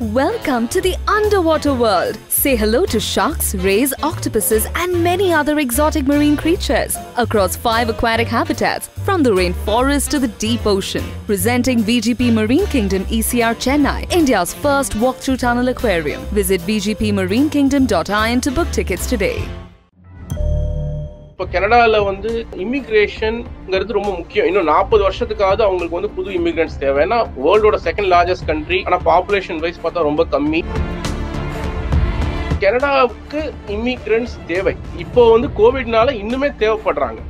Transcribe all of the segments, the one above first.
Welcome to the underwater world. Say hello to sharks, rays, octopuses, and many other exotic marine creatures across five aquatic habitats from the rainforest to the deep ocean. Presenting VGP Marine Kingdom ECR Chennai, India's first walk-through tunnel aquarium. Visit vgpmarinekingdom.in to book tickets today. இப்போ கனடாவில் வந்து இமிகிரேஷன்ங்கிறது ரொம்ப முக்கியம். இன்னும் நாற்பது வருஷத்துக்காவது அவங்களுக்கு வந்து புது இமிக்ரெண்ட்ஸ் தேவை. ஏன்னா வேர்ல்டோட செகண்ட் லார்ஜஸ்ட் கண்ட்ரி ஆனால் பாப்புலேஷன் வைஸ் பார்த்தா ரொம்ப கம்மி. கனடாவுக்கு இமிக்ரெண்ட்ஸ் தேவை. இப்போ வந்து கோவிட்னால இன்னுமே தேவைப்படுறாங்க.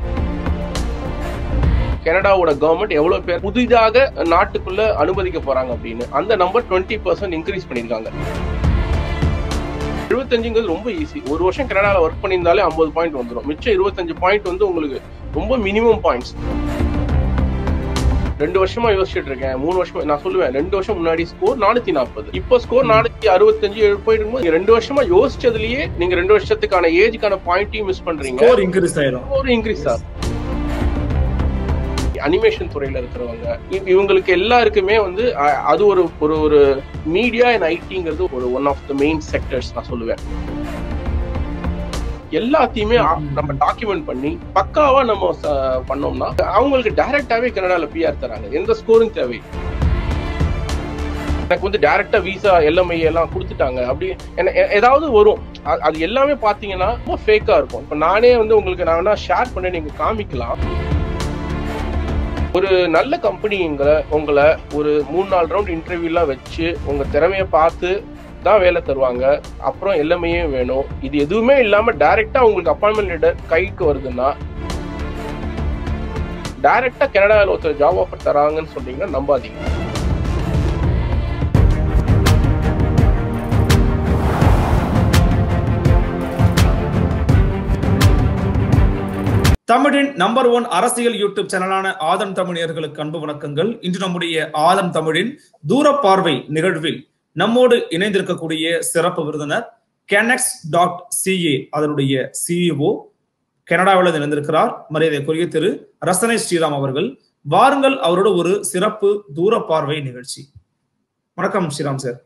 கனடாவோட கவர்மெண்ட் எவ்வளவு பேர் புதிதாக நாட்டுக்குள்ள அனுமதிக்க போறாங்க அப்படின்னு. அந்த நம்பர் டுவெண்ட்டி பர்சன்ட் இன்க்ரீஸ் பண்ணியிருக்காங்க. இருபத்தஞ்சுங்கிறது ரொம்ப ஈஸி ஒரு வருஷம் கனடால ஒர்க் பண்ணியிருந்தாலே ஐம்பது பாயிண்ட் வந்துடும் மிச்சம் இருபத்தஞ்சு பாயிண்ட் வந்து உங்களுக்கு ரொம்ப மினிமம் பாயிண்ட்ஸ் ரெண்டு வருஷமா யோசிச்சுட்டு இருக்கேன். மூணு வருஷமா நான் சொல்லுவேன் ரெண்டு வருஷம் முன்னாடி ஸ்கோர் நானூத்தி நாற்பது. இப்போ ஸ்கோர் நானூத்தி அறுபத்தஞ்சு போயிட்டு இருக்கும்போது ரெண்டு வருஷமா யோசிச்சதுலயே நீங்க ரெண்டு வருஷத்துக்கான ஏஜுக்கான பாயிண்டையும் மிஸ் பண்றீங்க. ஸ்கோர் இன்க்ரீஸ் ஆயிரும். ஒரு இன்க்ரீஸ் ஆகும் அனிமேஷன் துறையில இருக்கிறவங்க. இவ- இவங்களுக்கு எல்லாருக்குமே வந்து அது ஒரு ஒரு ஒரு மீடியா அண்ட் ஐடிங்கிறது ஒரு one of the main sectors நான் சொல்லுவேன். எல்லாத்தையுமே நம்ம டாக்குமெண்ட் பண்ணி பக்காவா நம்ம பண்ணோம்னா அவங்களுக்கு டைரக்டாவே கனடால பிஆர் தராங்க. எந்த ஸ்கோரும் தேவை? எனக்கு வந்து டைரக்டா விசா எல்எம்ஐ எல்லாம் கொடுத்துட்டாங்க. அப்படி ஏதாவது வரும். அது எல்லாமே பாத்தீங்கன்னா ரொம்ப ஃபேக்கா இருக்கும். இப்ப நானே வந்து உங்களுக்கு நான் வேணா ஷேர் பண்ணி நீங்க காமிக்கலாம். ஒரு நல்ல கம்பெனிங்களை உங்களை ஒரு மூணு நாலு ரவுண்ட் இன்டர்வியூலாம் வச்சு உங்கள் திறமையை பார்த்து தான் வேலை தருவாங்க. அப்புறம் எல்லாமே வேணும். இது எதுவுமே இல்லாமல் டைரெக்டாக உங்களுக்கு அப்பாயின்மெண்ட் லெட்டர் கைக்கு வருதுன்னா டைரெக்டாக கனடாவில் ஒருத்தர் ஜாப் ஆஃபர் தராங்கன்னு சொன்னீங்கன்னா நம்பாதீங்க. தமிழின் நம்பர் ஒன் அரசியல் யூடியூப் சேனலான ஆதம் தமிழியர்களுக்கு அன்பு வணக்கங்கள். இன்று நம்முடைய ஆதம் தமிழின் தூர பார்வை நிகழ்வில் நம்மோடு இணைந்திருக்கக்கூடிய சிறப்பு விருந்தினர் கெனக்ஸ் டாட் சிஏ அதனுடைய சிஇஓ கனடாவில் இணைந்திருக்கிறார். மரியாதைக்குரிய திரு ரசனை ஸ்ரீராம் அவர்கள். வாருங்கள் அவரோட ஒரு சிறப்பு தூர பார்வை நிகழ்ச்சி. வணக்கம் ஸ்ரீராம் சார்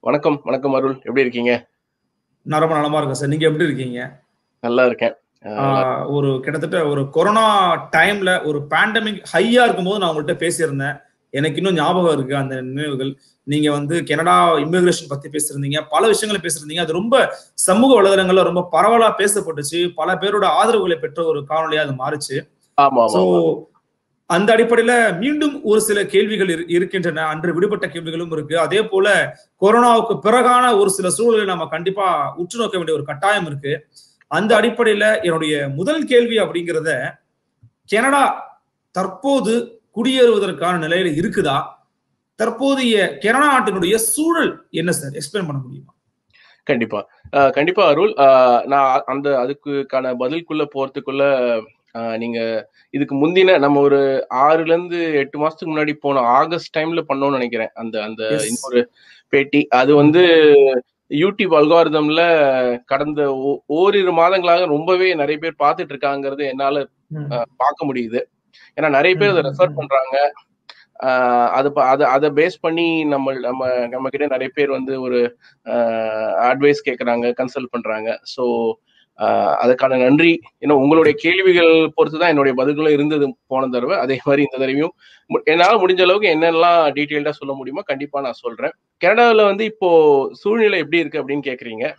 வணக்கம் வணக்கம் அருள். எப்படி இருக்கீங்க? நான் ரொம்ப நலமா இருக்கேன் சார் நீங்க எப்படி இருக்கீங்க? நல்லா இருக்கேன். ஒரு கிட்டத்தட்ட ஒரு கொரோனா டைம்ல ஒரு பேண்டமிக் ஹையா இருக்கும்போது நான் உங்கள்கிட்ட பேசியிருந்தேன். எனக்கு இன்னும் ஞாபகம் இருக்கு அந்த நினைவுகள். நீங்க வந்து கனடா இமிகிரேஷன் பத்தி பேசியிருந்தீங்க. பல விஷயங்களை பேசியிருந்தீங்க. அது ரொம்ப சமூக வலைதளங்கள்ல ரொம்ப பரவலா பேசப்பட்டுச்சு. பல பேரோட ஆதரவுகளை பெற்ற ஒரு காணொலியா அது மாறுச்சு. அந்த அடிப்படையில மீண்டும் ஒரு சில கேள்விகள் இரு- இருக்கின்றன. அன்று விடுபட்ட கேள்விகளும் இருக்கு. அதே போல கொரோனாவுக்கு பிறகான ஒரு சில சூழலை நம்ம கண்டிப்பா உற்று நோக்க வேண்டிய ஒரு கட்டாயம் இருக்கு. அந்த அடிப்படையில என்னுடைய முதல் கேள்வி அப்படிங்கிறத கனடா தற்போது குடியேறுவதற்கான நிலையில இருக்குதா? தற்போதைய கனடா நாட்டினுடைய சூழல் என்ன சார்? எக்ஸ்பிளைன் பண்ண முடியுமா? கண்டிப்பா. கண்டிப்பா அருள். நான் அந்த அதுக்குக்கான பதிலுக்குள்ள போறதுக்குள்ள நீங்க இதுக்கு முந்தின நம்ம ஒரு ஆறுல இருந்து எட்டு மாசத்துக்கு முன்னாடி போன ஆகஸ்ட் டைம்ல பண்ணோம்னு நினைக்கிறேன். அந்த அந்த. இன்னொரு பேட்டி. அது வந்து யூடியூப் அல்காரிதம்ல கடந்த ஓரிரு மாதங்களாக ரொம்பவே நிறைய பேர் பார்த்துட்டு இருக்காங்கிறது என்னால பார்க்க முடியுது. ஏன்னா நிறைய பேர் அதை ரெஃபர். பண்றாங்க. ஆஹ் அது அது அதை பேஸ் பண்ணி நம்ம நம்ம நம்ம கிட்ட நிறைய பேர் வந்து ஒரு அட்வைஸ் கேட்குறாங்க கன்சல்ட் பண்றாங்க. ஸோ அதுக்கான நன்றி. இன்னும் உங்களுடைய கேள்விகள் பொறுத்து தான் என்னுடைய பதில்களும் இருந்தது போன தடவை. அதே மாதிரி இந்த தடவையும் என்னால முடிஞ்ச அளவுக்கு என்னெல்லாம் டீட்டெயில்டா சொல்ல முடியுமோ கண்டிப்பா நான் சொல்றேன். கனடாவில் வந்து இப்போ சூழ்நிலை எப்படி இருக்கு அப்படின்னு.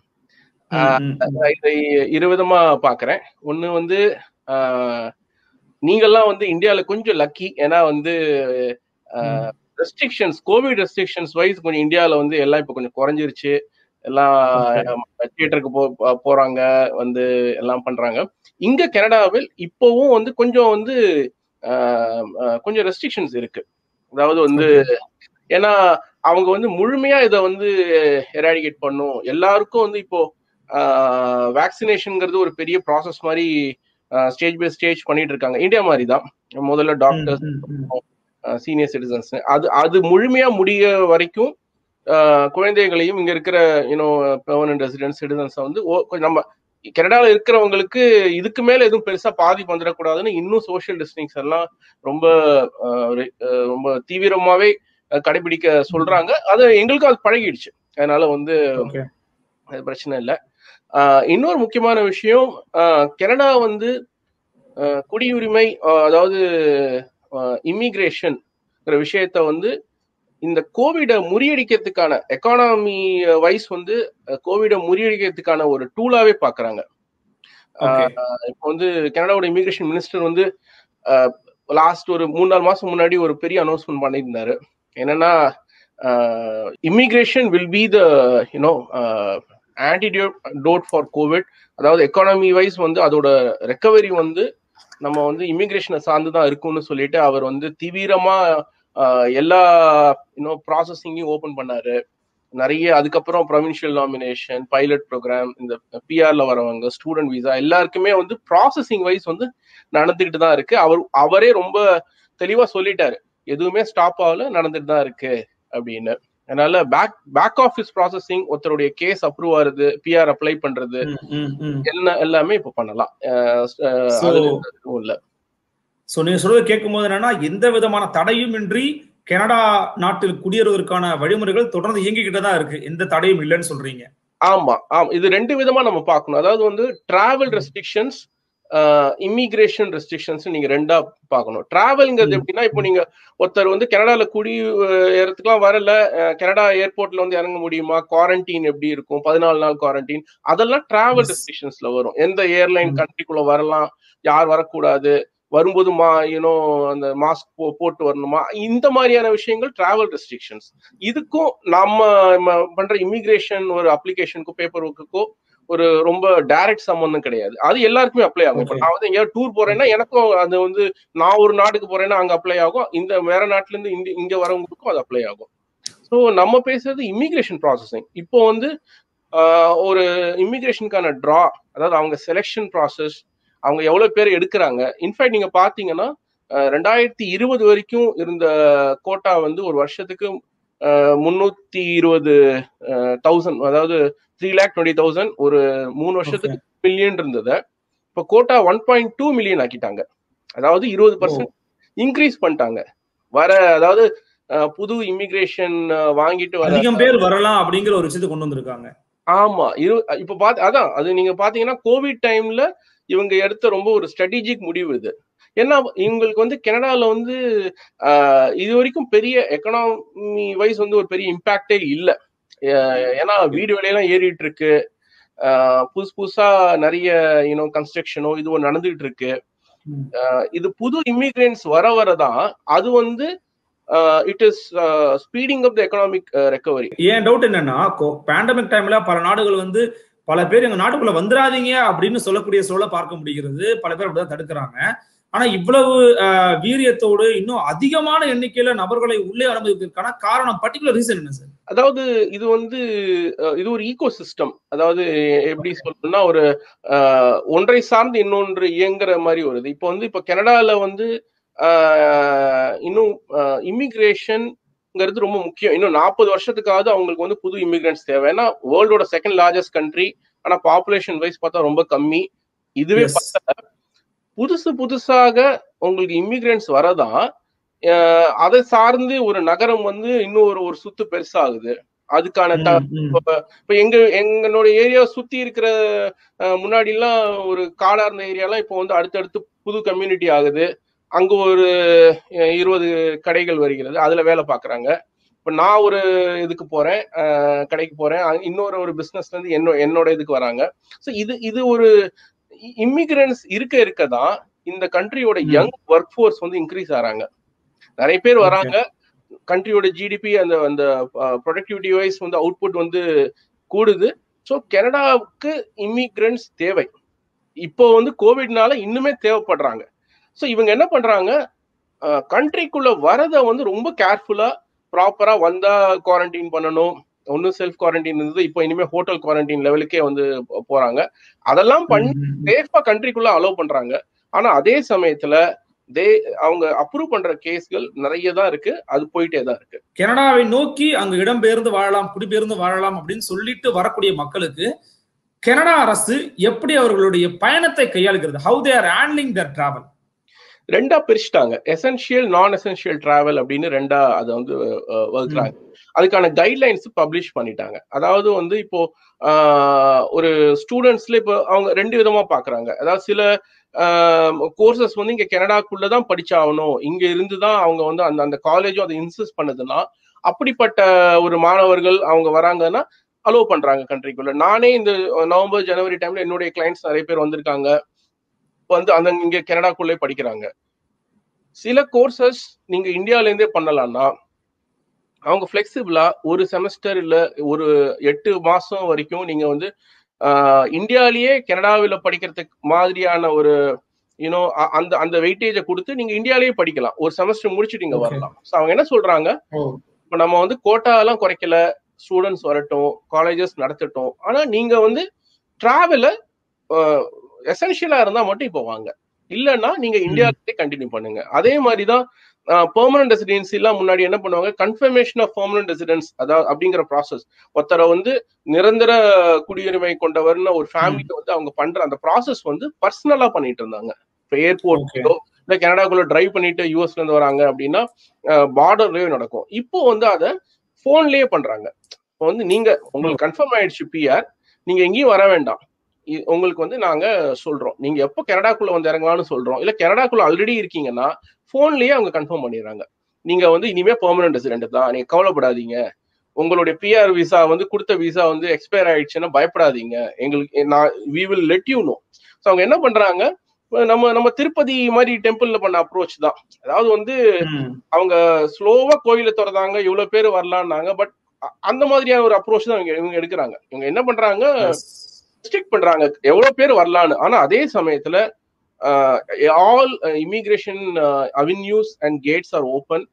நான் இதை இருவிதமா பாக்குறேன். ஒண்ணு வந்து ஆஹ், நீங்கெல்லாம் வந்து இந்தியால கொஞ்சம் லக்கி ஏன்னா வந்து. ரெஸ்ட்ரிக்ஷன்ஸ் கோவிட் ரெஸ்ட்ரிக்ஷன்ஸ் வைஸ் கொஞ்சம் இந்தியால வந்து எல்லாம் இப்போ கொஞ்சம் குறைஞ்சிருச்சு. எல்லாம் தியேட்டருக்கு போ போறாங்க வந்து எல்லாம் பண்றாங்க. இங்க கனடாவில் இப்போவும் வந்து கொஞ்சம் வந்து கொஞ்சம் ரெஸ்ட்ரிக்ஷன்ஸ் இருக்கு. அதாவது வந்து ஏன்னா அவங்க வந்து முழுமையா இதை வந்து எராடிகேட் பண்ணும். எல்லாருக்கும் வந்து இப்போ வேக்சினேஷன்ங்கிறது ஒரு பெரிய ப்ராசஸ் மாதிரி ஸ்டேஜ் பை ஸ்டேஜ் பண்ணிட்டு இருக்காங்க. இந்தியா மாதிரி தான். முதல்ல டாக்டர்ஸ். சீனியர் சிட்டிசன்ஸ் அது அது முழுமையா முடிய வரைக்கும் குழந்தைகளையும் இங்க இருக்கிற யூனோ பெர்மனன்ட் ரெசிடென்ட் சிட்டிசன்ஸை வந்து நம்ம கனடால இருக்கிறவங்களுக்கு இதுக்கு மேல எதுவும் பெருசா பாதிப்பு வந்துடக்கூடாதுன்னு இன்னும் சோஷியல் டிஸ்டன்ஸ் எல்லாம் ரொம்ப ரொம்ப தீவிரமாவே கடைபிடிக்க சொல்றாங்க. அது எங்களுக்கும் அது பழகிடுச்சு. அதனால வந்து பிரச்சனை இல்லை. இன்னொரு முக்கியமான விஷயம் கனடா வந்து குடியுரிமை அதாவது இமிகிரேஷன் விஷயத்த வந்து இந்த கோவிடை முறியடிக்கிறதுக்கான எக்கானமி வைஸ் வந்து கோவிடை முறியடிக்கிறதுக்கான ஒரு டூலாவே பாக்குறாங்க. இப்போ வந்து கனடாவோட இமிகிரேஷன் மினிஸ்டர் வந்து லாஸ்ட் ஒரு மூணு நாலு மாசம் முன்னாடி ஒரு பெரிய அனௌன்ஸ்மெண்ட் பண்ணியிருந்தாரு. என்னன்னா immigration will be the you know antidote for COVID அதாவது எக்கானமி வைஸ் வந்து அதோட ரெக்கவரி வந்து நம்ம வந்து இமிகிரேஷனை சார்ந்து தான் இருக்கும்னு சொல்லிட்டு அவர் வந்து தீவிரமா ஆஹ், எல்லா இன்னும் ப்ராசஸிங்கையும் ஓபன் பண்ணாரு. நிறைய அதுக்கப்புறம் ப்ரொவின்ஷியல் நாமினேஷன் பைலட் ப்ரோக்ராம் இந்த பிஆர்ல வரவங்க ஸ்டூடெண்ட் விசா எல்லாருக்குமே வந்து ப்ராசஸிங் வைஸ் வந்து நடந்துகிட்டு தான் இருக்கு. அவர் அவரே ரொம்ப தெளிவா சொல்லிட்டாரு. எதுவுமே ஸ்டாப் ஆகல நடந்துட்டு தான் இருக்கு அப்படின்னு. அதனால பேக் பேக் ஆஃபீஸ் ப்ராசஸிங் ஒருத்தருடைய கேஸ் அப்ரூவ் ஆகுது பிஆர் அப்ளை பண்றது. என்ன எல்லாமே இப்போ பண்ணலாம். இல்ல. சோ நீங்க சொல்றது கேட்கும்போது என்னன்னா எந்த விதமான தடையும் இன்றி கனடா நாட்டில் குடியேறுவதற்கான வழிமுறைகள் தொடர்ந்து இயங்கிக்கிட்டு தான் இருக்கு. எந்த தடையும் இல்லைன்னு சொல்றீங்க. ஆமா ஆமா. இது ரெண்டு விதமா நம்ம பார்க்கணும். அதாவது வந்து டிராவல் ரெஸ்ட்ரிக்ஷன்ஸ் இமிகிரேஷன் ரெஸ்ட்ரிக்ஷன்ஸ் நீங்க ரெண்டா பார்க்கணும். டிராவல்ங்கிறது. எப்படின்னா இப்போ நீங்க ஒருத்தர் வந்து கனடால குடி ஏறதுக்குலாம் வரல. கனடா ஏர்போர்ட்ல வந்து இறங்க முடியுமா? குவாரண்டைன் எப்படி இருக்கும்? பதினாலு நாள் குவாரண்டைன் அதெல்லாம் டிராவல். ரெஸ்ட்ரிக்ஷன்ஸ்ல வரும். எந்த ஏர்லைன். கண்ட்ரிக்குள்ள வரலாம்? யார் வரக்கூடாது? வரும்போது மா யூனோ அந்த மாஸ்க் போ போட்டு வரணுமா? இந்த மாதிரியான விஷயங்கள் டிராவல் ரெஸ்ட்ரிக்ஷன்ஸ் இதுக்கும் நம்ம பண்ற இமிகிரேஷன் ஒரு அப்ளிகேஷனுக்கோ பேப்பர் ஒர்க்குக்கோ ஒரு ரொம்ப டைரக்ட் சம்பந்தம் கிடையாது. அது எல்லாருக்குமே அப்ளை ஆகும். இப்போ. நான் வந்து எங்கேயாவது டூர் போறேன்னா எனக்கும் அது வந்து நான் ஒரு நாட்டுக்கு போறேன்னா அங்க அப்ளை ஆகும். இந்த வேற நாட்டுல இருந்து இங்க இங்க வரவங்களுக்கும் அது அப்ளை ஆகும். ஸோ நம்ம பேசுறது இமிகிரேஷன் ப்ராசஸிங் இப்போ வந்து ஒரு இமிகிரேஷனுக்கான ட்ரா அதாவது அவங்க செலெக்ஷன் ப்ராசஸ் அவங்க எவ்வளவு பேர் எடுக்கிறாங்க? இன்ஃபேக்ட் நீங்க பாத்தீங்கன்னா ரெண்டாயிரத்தி இருபது வரைக்கும் இருந்த கோட்டா வந்து ஒரு வருஷத்துக்கு முன்னூத்தி இருபது தௌசண்ட் அதாவது த்ரீ லேக் டுவெண்ட்டி தௌசண்ட் ஒரு மூணு வருஷத்துக்கு மில்லியன் இருந்தது. இப்போ quota one point two million ஆக்கிட்டாங்க. அதாவது இருபது பர்சன்ட் இன்க்ரீஸ் பண்ணிட்டாங்க. வர அதாவது புது இமிகிரேஷன் வாங்கிட்டு அதிகம் பேர் வரலாம் அப்படிங்கிற ஒரு விஷயத்தை கொண்டு வந்திருக்காங்க. ஆமா இரு இப்ப பாத்து அதான் அது நீங்க பாத்தீங்கன்னா கோவிட் டைம்ல இவங்க எடுத்த ரொம்ப ஒரு ஸ்ட்ராட்டஜிக் முடிவு இது. ஏன்னா இவங்களுக்கு வந்து கனடால வந்து ஆஹ், இது வரைக்கும் பெரிய எக்கனாமி வைஸ் வந்து ஒரு பெரிய இம்பாக்டே இல்லை. ஏன்னா வீடு விலையெல்லாம் ஏறிட்டு இருக்கு ஆஹ், புதுசு புதுசா நிறைய யூனோ கன்ஸ்ட்ரக்ஷனோ இதுவோ நடந்துகிட்டு இருக்கு இது புது இமிகிரன்ஸ் வர வரதான் அது வந்து it is speeding up the economic recovery ஏன் டவுட் என்னன்னா பேண்டமிக் டைம்ல பல நாடுகள் வந்து பல பேர் எங்க நாட்டுக்குள்ள வந்துடாதீங்க அப்படின்னு சொல்லக்கூடிய சூழலை பார்க்க முடிகிறது. பல பேர் அப்படிதான் தடுக்கிறாங்க. ஆனா இவ்வளவு வீரியத்தோடு இன்னும் அதிகமான எண்ணிக்கையில நபர்களை உள்ளே அனுமதிக்கிறதுக்கான காரணம் பர்டிகுலர் ரீசன் என்ன சார் அதாவது இது வந்து இது ஒரு ஈகோ சிஸ்டம் அதாவது எப்படி சொல்லணும்னா ஒரு ஒன்றை சார்ந்து இன்னொன்று இயங்குற மாதிரி வருது இப்போ வந்து இப்போ கனடால வந்து இன்னும் இன்னும் இமிகிரேஷன்ங்கிறது ரொம்ப முக்கியம். இன்னும் நாற்பது வருஷத்துக்காவது அவங்களுக்கு வந்து புது இமிகிரன்ஸ் தேவை. ஏன்னா வேர்ல்டோட செகண்ட் லார்ஜஸ்ட் கண்ட்ரி ஆனா பாப்புலேஷன் வைஸ் பார்த்தா ரொம்ப கம்மி. இதுவே புதுசு புதுசாக உங்களுக்கு இமிகிரன்ஸ் வரதான் அதை சார்ந்து ஒரு நகரம் வந்து இன்னும் ஒரு ஒரு சுத்து பெருசாகுது. அதுக்கான. இப்ப எங்க எங்களோட ஏரியா சுத்தி இருக்கிற முன்னாடி எல்லாம் ஒரு காடா இருந்த ஏரியாலாம் இப்போ வந்து அடுத்தடுத்து புது கம்யூனிட்டி ஆகுது. அங்க ஒரு இருபது கடைகள் வருகிறது. அதுல வேலை பாக்குறாங்க இப்ப நான் ஒரு இதுக்கு போறேன் அஹ், கடைக்கு போறேன். அங்க இன்னொரு ஒரு பிசினஸ்ல இருந்து என்னோ என்னோட இதுக்கு வராங்க. ஸோ இது இது ஒரு இமிகிரன்ஸ் இருக்க இருக்க தான் இந்த கண்ட்ரியோட. யங் ஒர்க் ஃபோர்ஸ் வந்து இன்க்ரீஸ் ஆறாங்க. நிறைய பேர் வராங்க. கண்ட்ரியோட ஜிடிபி அந்த அந்த ப்ரொடக்டிவிட்டி வைஸ் வந்து அவுட்புட் வந்து கூடுது. ஸோ கனடாவுக்கு இமிகிரன்ஸ் தேவை. இப்போ வந்து கோவிட்னால இன்னுமே தேவைப்படுறாங்க. ஸோ இவங்க என்ன பண்றாங்க? கண்ட்ரிக்குள்ள வரதை வந்து ரொம்ப கேர்ஃபுல்லா ப்ராப்பரா வந்தா குவாரண்டைன் பண்ணணும். ஒன்னும் செல்ஃப் குவாரண்டைன் இருந்தது இப்போ இனிமே ஹோட்டல் குவாரண்டைன் லெவலுக்கே வந்து போறாங்க. அதெல்லாம் பண்ணி. சேஃபா கண்ட்ரிக்குள்ள அலோவ் பண்றாங்க. ஆனா அதே சமயத்துல தே அவங்க அப்ரூவ் பண்ற கேஸ்கள் நிறைய தான் இருக்கு. அது போயிட்டே தான் இருக்கு. கனடாவை நோக்கி அங்கு இடம்பெயர்ந்து வாழலாம் குடிபெயர்ந்து வாழலாம் அப்படின்னு சொல்லிட்டு வரக்கூடிய மக்களுக்கு கனடா அரசு எப்படி அவர்களுடைய பயணத்தை கையாளுகிறது? How they are handling their travel ரெண்டா பிரிச்சுட்டாங்க. எசென்ஷியல் நான் எசென்ஷியல் டிராவல் அப்படின்னு ரெண்டா அதை வந்து வகுக்கிறாங்க. அதுக்கான கைட்லைன்ஸ் பப்ளிஷ் பண்ணிட்டாங்க. அதாவது வந்து இப்போ ஒரு ஸ்டூடெண்ட்ஸ்ல இப்போ அவங்க ரெண்டு விதமா பாக்குறாங்க. அதாவது சில கோர்சஸ் வந்து இங்க கனடாக்குள்ள தான் படிச்சாகணும். இங்க இருந்து தான் அவங்க வந்து அந்த அந்த காலேஜும் அதை இன்சிஸ்ட் பண்ணுதுன்னா அப்படிப்பட்ட ஒரு மாணவர்கள் அவங்க வராங்கன்னா அலோவ் பண்றாங்க கண்ட்ரிக்குள்ள நானே இந்த நவம்பர் ஜனவரி டைம்ல என்னுடைய கிளைண்ட்ஸ் நிறைய பேர் வந்திருக்காங்க. வந்து அந்த இங்க கனடாக்குள்ளே படிக்கிறாங்க. சில கோர்சஸ் நீங்க இந்தியால இருந்தே பண்ணலாம்னா அவங்க ஃபிளெக்சிபிளா ஒரு செமஸ்டர் இல்ல ஒரு எட்டு மாசம் வரைக்கும் நீங்க வந்து இந்தியாலயே கனடாவில படிக்கிறதுக்கு மாதிரியான ஒரு யூனோ அந்த அந்த வெயிட்டேஜை கொடுத்து நீங்க இந்தியாலயே படிக்கலாம். ஒரு செமஸ்டர் முடிச்சுட்டு இங்க. வரலாம். ஸோ அவங்க என்ன சொல்றாங்க? இப்ப நம்ம வந்து கோட்டாலாம் குறைக்கல ஸ்டூடெண்ட்ஸ் வரட்டும் காலேஜஸ் நடத்தட்டும். ஆனா நீங்க வந்து டிராவல எசென்ஷியலா இருந்தா மட்டும் இப்போ வாங்க. இல்லைன்னா நீங்க இந்தியாவிலே கண்டினியூ பண்ணுங்க. அதே மாதிரி தான் பெர்மனன்ட் ரெசிடென்சி எல்லாம் முன்னாடி என்ன பண்ணுவாங்க? கன்ஃபர்மேஷன் ஆஃப் பெர்மனன்ட் ரெசிடென்ஸ் அதாவது அப்படிங்கிற ப்ராசஸ் ஒருத்தரை வந்து நிரந்தர குடியுரிமை கொண்டவர்னு ஒரு ஃபேமிலியை வந்து அவங்க பண்ற அந்த ப்ராசஸ் வந்து பர்சனலா பண்ணிட்டு இருந்தாங்க. இப்போ ஏர்போர்ட்லயோ இல்ல கனடாக்குள்ள டிரைவ் பண்ணிட்டு யூஎஸ்ல இருந்து வராங்க அப்படின்னா பார்டர்லயே நடக்கும். இப்போ வந்து அதை போன்லயே பண்றாங்க. இப்போ வந்து நீங்க உங்களுக்கு கன்ஃபார்ம் ஆயிடுச்சு பிஆர் நீங்க எங்கேயும் வர வேண்டாம். உங்களுக்கு வந்து நாங்க சொல்றோம். நீங்க எப்போ கனடாக்குள்ள வந்து இறங்கலாம்னு சொல்றோம். இல்ல கனடாக்குள்ள ஆல்ரெடி இருக்கீங்கன்னா போன்லயே அவங்க கன்ஃபார்ம் பண்ணிடுறாங்க. நீங்க வந்து இனிமே பெர்மனன்ட் ரெசிடென்ட் தான். நீங்க கவலைப்படாதீங்க. உங்களுடைய பிஆர் விசா வந்து கொடுத்த விசா வந்து எக்ஸ்பயர் ஆயிடுச்சுன்னா பயப்படாதீங்க. எங்களுக்கு நான் we will let you know so அவங்க என்ன பண்றாங்க? நம்ம நம்ம திருப்பதி மாதிரி டெம்பிள்ல பண்ண அப்ரோச் தான். அதாவது வந்து. அவங்க ஸ்லோவா கோயிலை திறந்தாங்க இவ்வளவு பேர் வரலான்னாங்க. பட் அந்த மாதிரியான ஒரு அப்ரோச் தான் இவங்க இவங்க எடுக்கிறாங்க. இவங்க என்ன பண்றாங்க. ரெஸ்ட்ரிக்ட் பண்றாங்க. எவ்வளவு பேர் வரலான்னு. ஆனா அதே சமயத்துல all immigration avenues and gates are open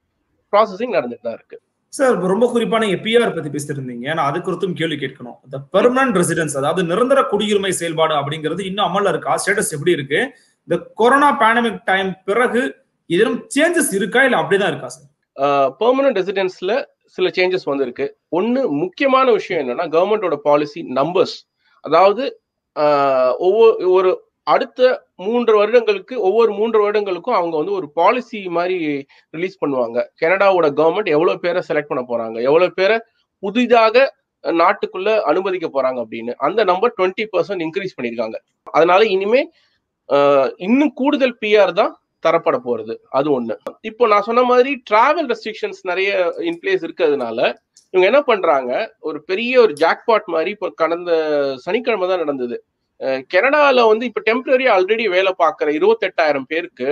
processing நடந்துட்டு தான் இருக்கு. சார் ரொம்ப குறிப்பா நீங்க பிஆர் பத்தி பேசிட்டு இருந்தீங்க நான் அது குறித்தும் கேள்வி கேட்கணும். இந்த பெர்மனன்ட் ரெசிடென்ஸ் அதாவது நிரந்தர குடியுரிமை செயல்பாடு அப்படிங்கிறது இன்னும் அமல்ல இருக்கா? ஸ்டேட்டஸ் எப்படி இருக்கு? இந்த கொரோனா பேண்டமிக் டைம் பிறகு இதிலும் சேஞ்சஸ் இருக்கா? இல்ல அப்படிதான் இருக்கா சார் பெர்மனன்ட் ரெசிடென்ஸ்ல சில சேஞ்சஸ் வந்திருக்கு. ஒன்னு முக்கியமான விஷயம் என்னன்னா கவர்மெண்டோட பாலிசி நம்பர்ஸ் அதாவது ஒவ்வொரு ஒரு அடுத்த மூன்று வருடங்களுக்கு ஒவ்வொரு மூன்று வருடங்களுக்கும் அவங்க வந்து ஒரு பாலிசி மாதிரி ரிலீஸ் பண்ணுவாங்க. கனடாவோட கவர்மெண்ட் எவ்வளவு பேரை செலக்ட் பண்ண போறாங்க? எவ்வளவு பேரை புதிதாக நாட்டுக்குள்ள அனுமதிக்க போறாங்க அப்படின்னு. அந்த நம்பர் டுவெண்ட்டி பர்சன்ட் இன்க்ரீஸ் பண்ணியிருக்காங்க. அதனால இனிமே இன்னும் கூடுதல் பிஆர் தான் தரப்பட போறது. அது ஒண்ணு. இப்போ நான் சொன்ன மாதிரி டிராவல் ரெஸ்ட்ரிக்ஷன்ஸ் நிறைய இன் பிளேஸ் இருக்கிறதுனால இவங்க என்ன பண்றாங்க? ஒரு பெரிய ஒரு ஜாக்பாட் மாதிரி இப்போ கடந்த சனிக்கிழமை தான் நடந்தது. கனடால வந்து இப்ப டெம்பரரி ஆல்ரெடி வேலை பார்க்குற இருபத்தெட்டாயிரம் பேருக்கு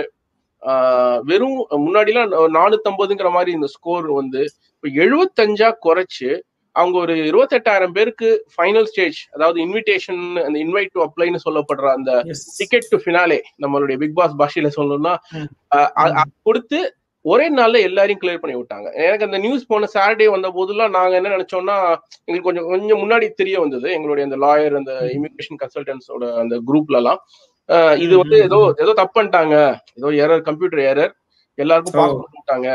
வெறும் முன்னாடிலாம் நானூத்தம்பதுங்கிற மாதிரி இந்த ஸ்கோர் வந்து இப்போ எழுபத்தஞ்சா குறைச்சு அவங்க ஒரு இருபத்தெட்டாயிரம் பேருக்கு ஃபைனல் ஸ்டேஜ் அதாவது இன்விடேஷன் அந்த இன்வைட் டு அப்ளைன்னு சொல்லப்படுற அந்த டிக்கெட் டு ஃபினாலே நம்மளுடைய பிக் பாஸ் பாஷையில சொல்லணும்னா கொடுத்து ஒரே நாள்ல எல்லாரையும் கிளியர் பண்ணி விட்டாங்க. எனக்கு அந்த நியூஸ் போன சாட்டர்டே வந்த போதெல்லாம் நாங்க என்ன நினைச்சோம்னா எங்களுக்கு கொஞ்சம் கொஞ்சம் முன்னாடி தெரிய வந்தது. எங்களுடைய அந்த லாயர் அந்த இமிகிரேஷன் கன்சல்டன்ஸோட அந்த குரூப்ல எல்லாம் இது வந்து ஏதோ ஏதோ தப்பு பண்ணிட்டாங்க. ஏதோ எரர் கம்ப்யூட்டர் எரர் எல்லாருக்கும். பாஸ்போர்ட் விட்டாங்க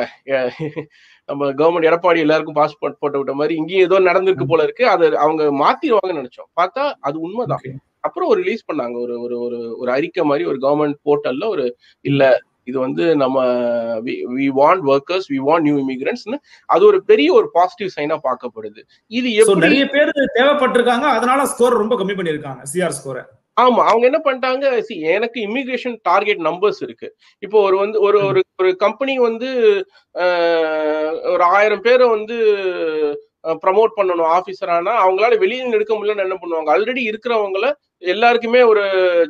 நம்ம கவர்மெண்ட் எடப்பாடி எல்லாருக்கும் பாஸ்போர்ட் போட்டு விட்ட மாதிரி இங்கேயும் ஏதோ நடந்திருக்கு போல இருக்கு. அது அவங்க மாத்திடுவாங்கன்னு நினைச்சோம். பார்த்தா அது உண்மைதான். அப்புறம் ஒரு ரிலீஸ் பண்ணாங்க. ஒரு ஒரு ஒரு ஒரு அறிக்கை மாதிரி ஒரு கவர்மெண்ட் போர்ட்டல்ல ஒரு இல்ல இது வந்து நம்ம we want workers we want new இமிகிரண்ட்ஸ்னு அது ஒரு பெரிய ஒரு பாசிட்டிவ் சைனா பார்க்கப்படுது. இது நிறைய பேர் தேவைப்பட்டிருக்காங்க அதனால ஸ்கோர் ரொம்ப கம்மி பண்ணிருக்காங்க சிஆர் ஸ்கோரை ஆமா அவங்க என்ன பண்ணிட்டாங்க எனக்கு இமிகிரேஷன் டார்கெட் நம்பர்ஸ் இருக்கு. இப்போ ஒரு வந்து ஒரு ஒரு ஒரு கம்பெனி வந்து ஒரு ஆயிரம் பேரை வந்து ப்ரமோட் பண்ணணும். ஆஃபீஸரானா ஆனா அவங்களால வெளியில் எடுக்க முடியலன்னு என்ன பண்ணுவாங்க? ஆல்ரெடி இருக்கிறவங்கள எல்லாருக்குமே ஒரு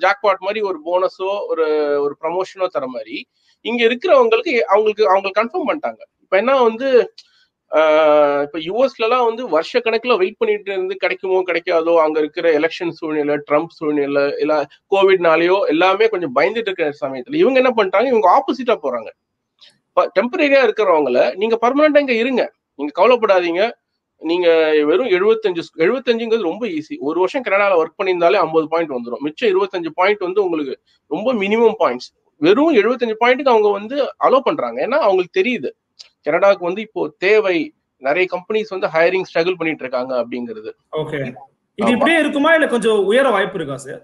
ஜாக்பாட் மாதிரி ஒரு போனஸோ ஒரு ஒரு ப்ரமோஷனோ தர மாதிரி இங்க இருக்கிறவங்களுக்கு அவங்களுக்கு அவங்க கன்ஃபார்ம் பண்ணிட்டாங்க. இப்ப என்ன வந்து ஆஹ் இப்ப யூஎஸ்ல எல்லாம் வந்து வருஷ கணக்குல வெயிட் பண்ணிட்டு இருந்து கிடைக்குமோ கிடைக்காதோ அங்க இருக்கிற எலெக்ஷன் சூழ்நிலை ட்ரம்ப் சூழ்நிலை இல்ல கோவிட்னாலயோ எல்லாமே கொஞ்சம் பயந்துட்டு இருக்கிற சமயத்துல இவங்க என்ன பண்றாங்க இவங்க ஆப்போசிட்டா போறாங்க. டெம்பரரியா இருக்கிறவங்கள நீங்க பர்மனண்டா இங்க இருங்க. நீங்க கவலைப்படாதீங்க. நீங்க வெறும் எழுபத்தஞ்சு எழுபத்தஞ்சுங்கிறது ரொம்ப ஈஸி ஒரு வருஷம் கனடால ஒர்க் பண்ணியிருந்தாலே ஐம்பது பாயிண்ட் வந்துடும் மிச்சம் இருபத்தஞ்சு பாயிண்ட் வந்து உங்களுக்கு ரொம்ப மினிமம் பாயிண்ட்ஸ் வெறும் எழுபத்தஞ்சு பாயிண்ட்டுக்கு அவங்க வந்து அலோ பண்றாங்க. ஏன்னா அவங்களுக்கு தெரியுது. கனடாவுக்கு வந்து இப்போ தேவை. நிறைய கம்பெனிஸ் வந்து ஹையரிங் ஸ்ட்ரகிள் பண்ணிட்டு இருக்காங்க அப்படிங்கிறது. ஓகே இது இப்படியே இருக்குமா? இல்ல கொஞ்சம் உயர வாய்ப்பு இருக்கா சார்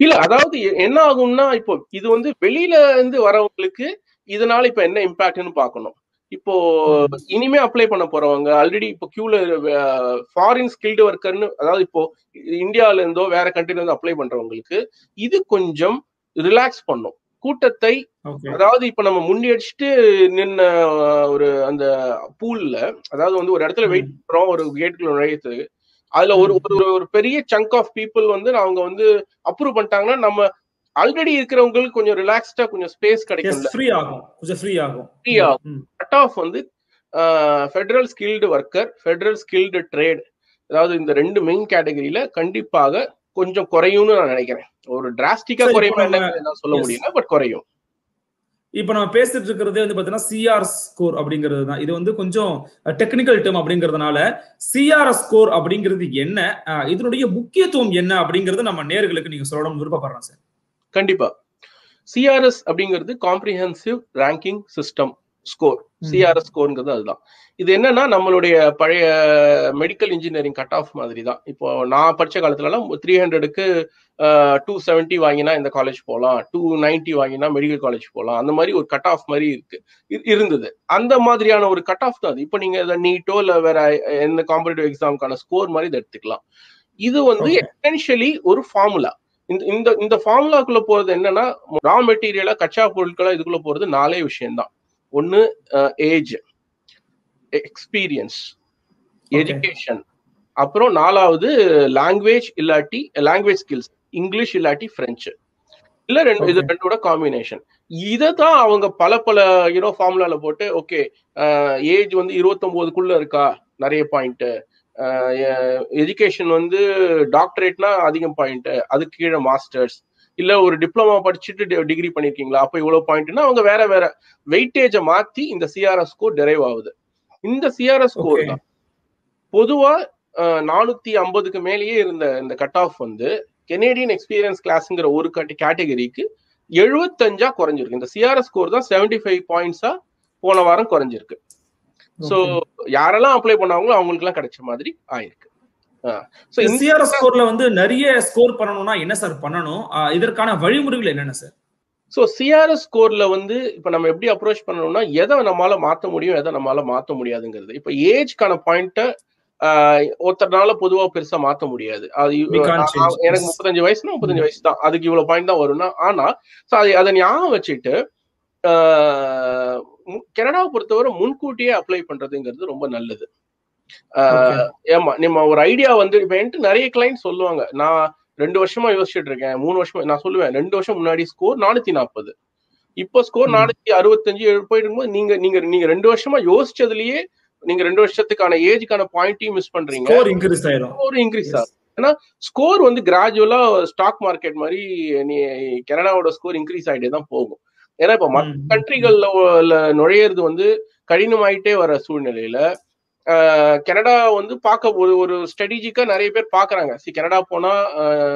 இல்ல அதாவது என்ன ஆகும்னா இப்போ இது வந்து வெளியில இருந்து வரவங்களுக்கு இதனால இப்ப என்ன இம்பாக்ட்னு பார்க்கணும். இப்போ இனிமே அப்ளை பண்ண போறவங்க ஆல்ரெடி இப்போ கியூல ஃபாரின் ஸ்கில்டு ஒர்க்கர்னு அதாவது இப்போ இந்தியால இருந்தோ வேற கண்ட்ரில இருந்து அப்ளை பண்றவங்களுக்கு இது கொஞ்சம் ரிலாக்ஸ் பண்ணும். கூட்டத்தை அதாவது இப்ப நம்ம முன்னடிச்சுட்டு நின்ன ஒரு அந்த பூல்ல அதாவது வந்து ஒரு இடத்துல. வெயிட் பண்றோம் ஒரு கேட்டுக்குள்ள நுழையது அதுல ஒரு ஒரு ஒரு பெரிய சங்க் ஆஃப் பீப்புள் வந்து அவங்க வந்து அப்ரூவ் பண்ணிட்டாங்கன்னா நம்ம ஆல்ரெடி இருக்கிறவங்களுக்கு கொஞ்சம் ரிலாக்ஸ்டா கொஞ்சம் ஸ்பேஸ் கிடைக்கும்ல. ஃப்ரீ ஆகும். கொஞ்சம் ஃப்ரீ ஆகும். Free ஆகும். கட் ஆஃப் வந்து federal skilled worker federal skilled trade அதாவது இந்த ரெண்டு மெயின் கேட்டகரியில கண்டிப்பாக கொஞ்சம் குறையும்னு நான் நினைக்கிறேன். ஒரு டிராஸ்டிக்கா குறையுமா சொல்ல. முடியல பட் குறையும். இப்ப நம்ம பேசிட்டு இருக்கிறதே வந்து பாத்தீங்கன்னா சிஆர் ஸ்கோர் அப்படிங்கிறது தான். இது வந்து கொஞ்சம் டெக்னிக்கல் டேர்ம் அப்படிங்கிறதுனால சிஆர்எஸ் ஸ்கோர் அப்படிங்கிறது என்ன? இதனுடைய முக்கியத்துவம் என்ன அப்படிங்கறது நம்ம நேர்களுக்கு நீங்க சொல்லணும்னு விருப்பப்படுறேன் சார். கண்டிப்பா. சிஆர்எஸ் அப்படிங்கிறது comprehensive ranking system score. CRS ஸ்கோர்ங்கிறது அதுதான். இது என்னன்னா நம்மளுடைய பழைய மெடிக்கல் இன்ஜினியரிங் கட் ஆஃப் மாதிரி தான் இப்போ நான் படிச்ச காலத்துலலாம் த்ரீ ஹண்ட்ரடுக்கு டூ செவன்ட்டி வாங்கினா இந்த காலேஜ் போகலாம் டூ நைன்ட்டி வாங்கினா மெடிக்கல் காலேஜ் போகலாம் அந்த மாதிரி ஒரு கட் ஆஃப் மாதிரி இருக்கு. இருந்தது. அந்த மாதிரியான ஒரு கட் ஆஃப் தான் அது. இப்போ நீங்க இதை நீட்டோ இல்லை வேற எந்த காம்படிட்டிவ் எக்ஸாமுக்கான ஸ்கோர் மாதிரி இதை எடுத்துக்கலாம். இது வந்து. எசென்ஷியலி ஒரு ஃபார்முலா இந்த இந்த இந்த ஃபார்முலாக்குள்ள போறது என்னன்னா ரா மெட்டீரியலா கச்சா பொருட்களா இதுக்குள்ள போறது நாலே விஷயம்தான். ஒன்னு ஏஜ் எக்ஸ்பீரியன்ஸ். எஜுகேஷன் அப்புறம் நாலாவது லாங்குவேஜ் இல்லாட்டி லாங்குவேஜ் ஸ்கில்ஸ் இங்கிலீஷ் இல்லாட்டி பிரெஞ்சு இல்ல ரெண்டு இது. ரெண்டோட காம்பினேஷன் இதை தான் அவங்க பல பல யூனோ ஃபார்முலால போட்டு ஓகே ஏஜ் வந்து இருபத்தொன்பதுக்குள்ள இருக்கா? நிறைய பாயிண்ட் எஜுகேஷன் வந்து டாக்டரேட்னா அதிகம் பாயிண்ட் அதுக்கு கீழே மாஸ்டர்ஸ் இல்ல ஒரு டிப்ளமா படிச்சுட்டு டிகிரி பண்ணிருக்கீங்களா? அப்ப இவ்வளவு பாயிண்ட்னா அவங்க வேற வேற வெயிட்டேஜை மாத்தி இந்த சிஆர்எஸ் ஸ்கோர் டெரைவ் ஆகுது. இந்த சிஆர்எஸ் ஸ்கோர். தான். பொதுவா நானூத்தி ஐம்பதுக்கு மேலேயே இருந்த இந்த கட் ஆஃப் வந்து கெனேடியன் எக்ஸ்பீரியன்ஸ் கிளாஸ்ங்கிற ஒரு கேட்டகரிக்கு எழுபத்தஞ்சா குறைஞ்சிருக்கு. இந்த சிஆர்எஸ் ஸ்கோர் தான் செவன்டி ஃபைவ் பாயிண்ட்ஸா போன வாரம் குறைஞ்சிருக்கு. சோ யாரெல்லாம் அப்ளை பண்ணாங்களோ அவங்களுக்கு எல்லாம் கிடைச்ச மாதிரி ஆயிருக்கு. சிஆர்எஸ் ஸ்கோர்ல வந்து நிறைய ஸ்கோர் பண்ணணும்னா என்ன சார் பண்ணணும்? இதற்கான வழிமுறைகள் என்னென்ன சார் ஸோ சிஆர்எஸ் ஸ்கோர்ல வந்து இப்ப நம்ம எப்படி அப்ரோச் பண்ணணும்னா எதை நம்மளால மாத்த முடியும் எதை நம்மளால மாத்த முடியாதுங்கிறது. இப்ப ஏஜ்க்கான பாயிண்ட்டை ஒருத்தர்னால பொதுவா பெருசா மாத்த முடியாது. அது. எனக்கு. முப்பத்தஞ்சு வயசுனா முப்பத்தஞ்சு வயசு தான். அதுக்கு இவ்வளவு பாயிண்ட் தான் வரும்னா ஆனா அதை அதை ஞாபகம் வச்சுட்டு கனடாவை பொறுத்தவரை முன்கூட்டியே அப்ளை பண்றதுங்கிறது ரொம்ப நல்லது. ஏமா நம்ம ஒரு ஐடியா வந்து இப்ப என்கிட்ட நிறைய கிளைண்ட் சொல்லுவாங்க. நான் ரெண்டு வருஷமா யோசிச்சுட்டு இருக்கேன். மூணு வருஷமா நான் சொல்லுவேன் ரெண்டு வருஷம் முன்னாடி ஸ்கோர் நானூத்தி நாற்பது இப்போ ஸ்கோர். நானூத்தி அறுபத்தஞ்சு போயிட்டு இருக்கும்போது நீங்க நீங்க நீங்க ரெண்டு வருஷமா யோசிச்சதுலயே நீங்க ரெண்டு வருஷத்துக்கான ஏஜுக்கான பாயிண்டையும் மிஸ் பண்றீங்க. ஸ்கோர் இன்க்ரீஸ் ஆயிரும். ஸ்கோர் இன்க்ரீஸ் ஆகும். ஸ்கோர் வந்து கிராஜுவலா ஸ்டாக் மார்க்கெட் மாதிரி நீ கனடாவோட ஸ்கோர் இன்க்ரீஸ் ஆயிட்டே தான் போகும். ஏன்னா இப்ப மற்ற. கண்ட்ரிகள்ல நுழையிறது வந்து கடினமாயிட்டே வர சூழ்நிலையில கனடா வந்து பார்க்க ஒரு ஒரு ஸ்ட்ராட்டஜிக்கா நிறைய பேர் பாக்குறாங்க சி கனடா போனா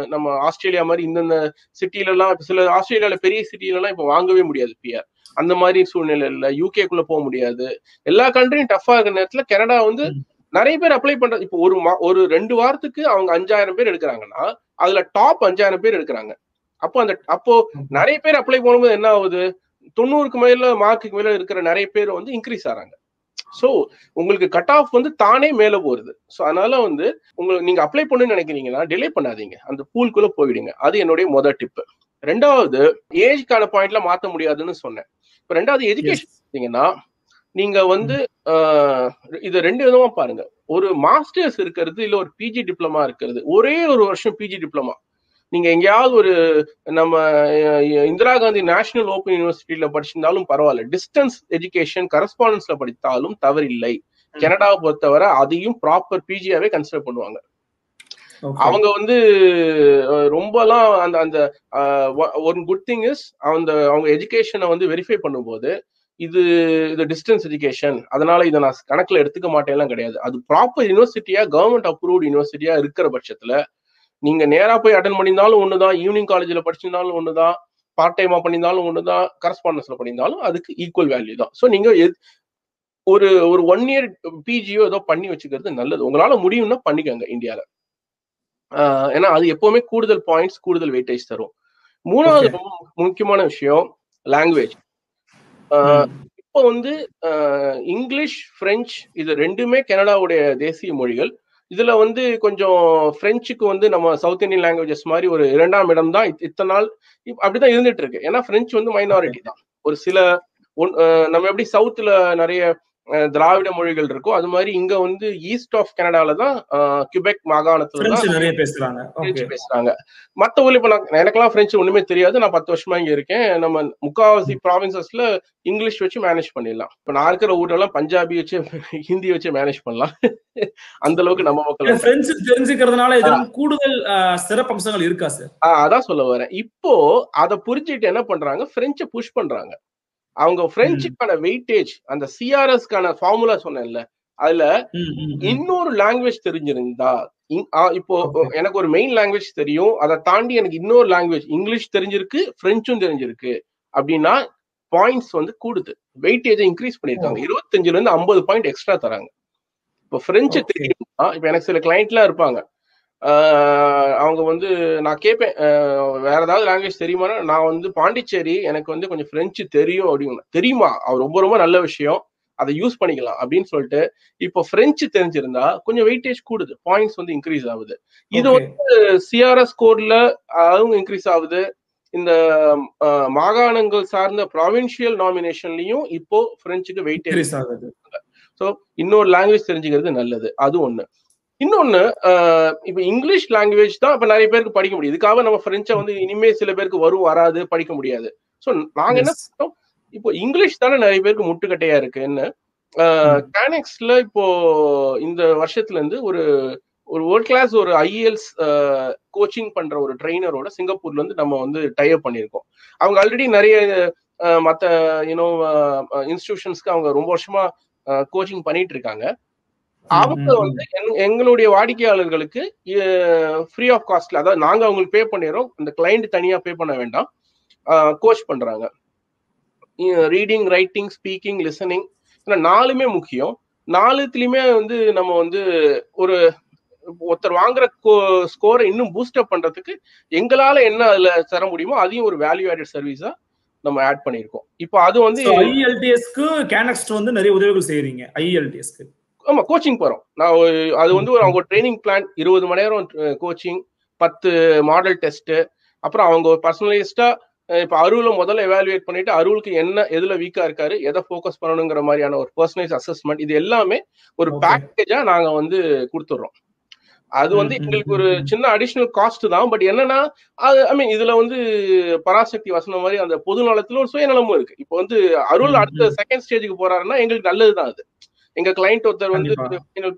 நம்ம ஆஸ்திரேலியா மாதிரி இந்தந்த சிட்டில எல்லாம் சில ஆஸ்திரேலியால பெரிய சிட்டில எல்லாம் இப்ப வாங்கவே முடியாது பிஆர் அந்த மாதிரி சூழ்நிலை இல்ல யூகேக்குள்ள போக முடியாது. எல்லா கண்ட்ரியும் டஃபா இருக்கிற நேரத்துல கனடா வந்து. நிறைய பேர் அப்ளை பண்றது இப்போ ஒரு மா- ஒரு ரெண்டு வாரத்துக்கு அவங்க அஞ்சாயிரம் பேர் எடுக்கிறாங்கன்னா அதுல டாப் அஞ்சாயிரம் பேர் எடுக்கிறாங்க. அப்போ அந்த அப்போ நிறைய பேர் அப்ளை பண்ணும்போது என்ன ஆகுது? தொண்ணூறுக்கு மேல மார்க்குக்கு மேல இருக்கிற நிறைய பேர் வந்து இன்க்ரீஸ் ஆறாங்க. சோ உங்களுக்கு கட் ஆஃப் வந்து தானே மேல போறது. சோ அதனால வந்து உங்களுக்கு நீங்க அப்ளை பண்ணணும்னு நினைக்கிறீங்கன்னா டிலே பண்ணாதீங்க. அந்த பூல்குள்ள போயிடுங்க. அது என்னுடைய முதல் டிப் ரெண்டாவது ஏஜ்க்கான பாயிண்ட்ல மாத்த முடியாதுன்னு சொன்னேன். இப்ப ரெண்டாவது எஜுகேஷன் பார்த்தீங்கன்னா நீங்க வந்து இது ரெண்டு விதமா பாருங்க. ஒரு மாஸ்டர்ஸ் இருக்கிறது இல்ல ஒரு பிஜி டிப்ளமா இருக்கிறது. ஒரே ஒரு வருஷம் பிஜி டிப்ளமா நீங்க எங்கேயாவது ஒரு நம்ம இந்திரா காந்தி நேஷனல் ஓபன் யூனிவர்சிட்டியில படிச்சிருந்தாலும் பரவாயில்ல. டிஸ்டன்ஸ் எஜுகேஷன் கரஸ்பாண்டன்ஸ்ல படித்தாலும் தவறில்லை. கனடாவை பொறுத்தவரை அதையும் ப்ராப்பர் பிஜியாவே கன்சிடர் பண்ணுவாங்க. அவங்க வந்து ரொம்பலாம் அந்த அந்த ஒன் குட் திங் இஸ் அந்த அவங்க எஜுகேஷனை வந்து வெரிஃபை பண்ணும்போது இது இது டிஸ்டன்ஸ் எஜுகேஷன் அதனால இதை நான் கணக்குல எடுத்துக்க மாட்டேன்லாம் கிடையாது. அது ப்ராப்பர் யூனிவர்சிட்டியா கவர்மெண்ட் அப்ரூவ்டு யூனிவர்சிட்டியா இருக்கிற பட்சத்துல நீங்க நேரா போய் அட்டன் பண்ணியிருந்தாலும் ஒண்ணுதான். ஈவினிங் காலேஜ்ல படிச்சிருந்தாலும் ஒண்ணுதான். பார்ட் டைமா பண்ணியிருந்தாலும் ஒண்ணுதான். கரஸ்பாண்டன்ஸ்ல பண்ணியிருந்தாலும் அதுக்கு ஈக்குவல் வேல்யூ தான். ஸோ நீங்க ஒரு ஒரு ஒன் இயர் பிஜியோ ஏதோ பண்ணி வச்சுக்கிறது நல்லது. உங்களால முடியும்னா பண்ணிக்கோங்க இந்தியால. ஏன்னா அது எப்பவுமே கூடுதல் பாயிண்ட்ஸ் கூடுதல் வெயிட்டேஜ் தரும். மூணாவது. ரொம்ப முக்கியமான விஷயம் லாங்குவேஜ். இப்போ வந்து இங்கிலீஷ் பிரெஞ்சு இது ரெண்டுமே கனடாவுடைய தேசிய மொழிகள். இதுல வந்து கொஞ்சம் பிரெஞ்சுக்கு வந்து நம்ம சவுத் இந்தியன் லாங்குவேஜஸ் மாதிரி ஒரு இரண்டாம் இடம் தான் இத்தனை நாள் அப்படிதான் இருந்துட்டு இருக்கு. ஏன்னா பிரெஞ்சு வந்து மைனாரிட்டி தான். ஒரு சில ஒன்- அஹ், நம்ம எப்படி சவுத்துல நிறைய திராவிட மொழிகள் இருக்கோ அது மாதிரி இங்க வந்து ஈஸ்ட் ஆஃப் கனடால தான் கியூபெக் மாகாணத்துல தான் நிறைய பேசுறாங்க. பேசுறாங்க. மத்த ஊர்ல இப்ப நான் எனக்கெல்லாம் பிரெஞ்சு ஒண்ணுமே தெரியாது. நான் பத்து வருஷமா இங்க இருக்கேன். நம்ம முக்காவாசி ப்ராவின்சஸ்ல இங்கிலீஷ் வச்சு மேனேஜ் பண்ணிடலாம். இப்ப நான் இருக்கிற ஊர்ல எல்லாம் பஞ்சாபி வச்சு ஹிந்தி வச்சு மேனேஜ் பண்ணலாம். அந்த அளவுக்கு நம்ம மக்கள் பிரெஞ்சு தெரிஞ்சுக்கிறதுனால கூடுதல் சிறப்பம்சங்கள் இருக்கா சார் அதான் சொல்ல வரேன். இப்போ அதை புரிஞ்சுட்டு என்ன பண்றாங்க? பிரெஞ்சை புஷ் பண்றாங்க. அவங்க பிரெஞ்சுக்கான வெயிட்டேஜ் அந்த சிஆர்எஸ்க்கான ஃபார்முலா சொன்னேன்ல அதுல. இன்னொரு லாங்குவேஜ் தெரிஞ்சிருந்தா இப்போ. எனக்கு ஒரு மெயின் லாங்குவேஜ் தெரியும் அதை தாண்டி எனக்கு இன்னொரு லாங்குவேஜ் இங்கிலீஷ் தெரிஞ்சிருக்கு பிரெஞ்சும் தெரிஞ்சிருக்கு அப்படின்னா பாயிண்ட்ஸ் வந்து கூடுது வெயிட்டேஜை இன்க்ரீஸ் பண்ணிருக்காங்க இருபத்தஞ்சுல இருந்து ஐம்பது பாயிண்ட் எக்ஸ்ட்ரா தராங்க இப்போ பிரெஞ்சு. தெரியும்னா இப்போ எனக்கு சில கிளைண்ட்லாம் இருப்பாங்க அவங்க வந்து நான் கேட்பேன் வேற ஏதாவது லாங்குவேஜ் தெரியுமானா நான் வந்து பாண்டிச்சேரி எனக்கு வந்து கொஞ்சம் பிரெஞ்சு தெரியும் அப்படின்னு தெரியுமா? அது ரொம்ப ரொம்ப நல்ல விஷயம். அதை யூஸ் பண்ணிக்கலாம் அப்படின்னு சொல்லிட்டு இப்போ பிரெஞ்சு தெரிஞ்சிருந்தா கொஞ்சம் வெயிட்டேஜ் கூடுது. பாயிண்ட்ஸ் வந்து இன்க்ரீஸ் ஆகுது. இது Okay. சிஆர்எஸ் கோட்ல அவங்க இன்க்ரீஸ் ஆகுது. இந்த மாகாணங்கள் சார்ந்த ப்ராவின்சியல் நாமினேஷன்லயும் இப்போ பிரெஞ்சுக்கு வெயிட்டேஜ் ஆகுது. ஸோ இன்னொரு லாங்குவேஜ் தெரிஞ்சுக்கிறது நல்லது. அது ஒண்ணு. இன்னொன்னு இப்ப இங்கிலீஷ் லாங்குவேஜ் தான் இப்ப நிறைய பேருக்கு படிக்க முடியும். இதுக்காக நம்ம பிரெஞ்சை வந்து இனிமே சில பேருக்கு வரும் வராது படிக்க முடியாது. ஸோ நாங்க என்ன இப்போ இங்கிலீஷ் தானே நிறைய பேருக்கு முட்டுக்கட்டையா இருக்குன்னு ம். கேனெக்ஸ்ல இப்போ இந்த வருஷத்துல இருந்து ஒரு ஒரு வேர்ல்ட் கிளாஸ் ஒரு ஐஎல்ஸ் கோச்சிங் பண்ற ஒரு ட்ரெயினரோட சிங்கப்பூர்ல இருந்து நம்ம வந்து டைப் பண்ணியிருக்கோம். அவங்க ஆல்ரெடி நிறைய மத்த யூனோ இன்ஸ்டிடியூஷன்ஸ்க்கு அவங்க ரொம்ப வருஷமா கோச்சிங் பண்ணிட்டு இருக்காங்க. அவங்க வந்து எங்க- எங்களுடைய வாடிக்கையாளர்களுக்கு ஃப்ரீ ஆஃப் காஸ்ட்ல அதாவது நாங்க அவங்களுக்கு பே பண்ணிடுறோம். அந்த கிளைண்ட் தனியா பே பண்ண வேண்டாம். கோச் பண்றாங்க. ரீடிங் ரைட்டிங் ஸ்பீக்கிங் லிசனிங் நாலுமே முக்கியம். நாலுத்துலயுமே வந்து நம்ம வந்து ஒரு ஒருத்தர் வாங்குற ஸ்கோரை இன்னும் பூஸ்டப் பண்றதுக்கு எங்களால என்ன அதுல தர முடியுமோ அதையும் ஒரு வேல்யூ ஆடட் சர்வீஸா நம்ம ஆட் பண்ணியிருக்கோம். இப்போ அது வந்து ஐஎல்டிஎஸ்க்கு கேனக்ஸ்ட் வந்து நிறைய உதவிகள் செய்யறீங்க ஐஎல்டிஎஸ்க்கு ஆமா கோச்சிங் போறோம் நான் அது வந்து ஒரு அவங்க ட்ரைனிங் பிளான் இருபது மணி நேரம் கோச்சிங் பத்து மாடல் டெஸ்ட் அப்புறம் அவங்க பர்சனலைஸ்டா இப்ப அருவுல முதல்ல எவாலுவேட் பண்ணிட்டு அருவுக்கு என்ன எதுல வீக்கா இருக்காரு எதை ஃபோக்கஸ் பண்ணணுங்கிற மாதிரியான ஒரு பர்சனலைஸ் அசஸ்மெண்ட் இது எல்லாமே ஒரு. பேக்கேஜா நாங்க வந்து கொடுத்துடுறோம் அது வந்து எங்களுக்கு ஒரு. சின்ன அடிஷனல் காஸ்ட் தான் பட் என்னன்னா அது ஐ மீன் இதுல வந்து பராசக்தி வசனம் மாதிரி அந்த பொது நலத்துல ஒரு சுயநலமும் இருக்கு இப்போ வந்து அருள் அடுத்த. செகண்ட் ஸ்டேஜுக்கு போறாருன்னா எங்களுக்கு நல்லதுதான் அது எங்க கிளைண்ட் ஒருத்தர் வந்து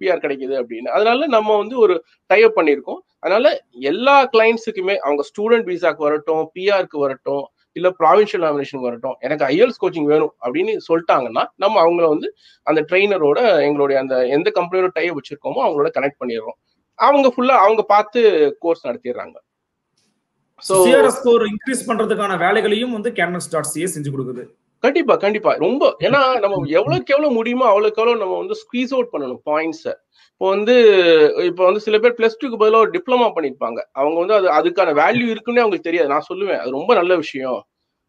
பிஆர் கிடைக்குது அப்படின்னு. அதனால நம்ம வந்து ஒரு டைப் பண்ணியிருக்கோம். அதனால எல்லா கிளைண்ட்ஸுக்குமே அவங்க ஸ்டூடெண்ட் விசாக்கு வரட்டும் பிஆருக்கு வரட்டும் இல்ல ப்ராவின்ஷியல் நாமினேஷன் வரட்டும் எனக்கு ஐஎல்ஸ் கோச்சிங் வேணும் அப்படின்னு சொல்லிட்டாங்கன்னா நம்ம அவங்கள வந்து அந்த ட்ரெயினரோட எங்களுடைய அந்த எந்த கம்பெனியோட டைப் வச்சிருக்கோமோ அவங்களோட கனெக்ட் பண்ணிடுறோம். அவங்க ஃபுல்லா அவங்க பார்த்து கோர்ஸ் நடத்திடுறாங்க. ஸோ ஸ்கோர் இன்க்ரீஸ் பண்றதுக்கான வேலைகளையும் வந்து கேனக்ஸ் டாட் சிஏ செஞ்சு கொடுக்குது. கண்டிப்பா கண்டிப்பா. ரொம்ப ஏன்னா நம்ம எவ்வளவுக்கு எவ்வளவு முடியுமோ அவ்வளவுக்கு எவ்வளவு நம்ம வந்து ஸ்குவீஸ் அவுட் பண்ணணும் பாயிண்ட்ஸை இப்போ வந்து இப்போ வந்து சில பேர் பிளஸ் டூக்கு பதிலாக ஒரு டிப்ளமா பண்ணிருப்பாங்க. அவங்க வந்து அது அதுக்கான வேல்யூ இருக்குன்னே அவங்களுக்கு தெரியாது. நான் சொல்லுவேன். அது ரொம்ப நல்ல விஷயம்.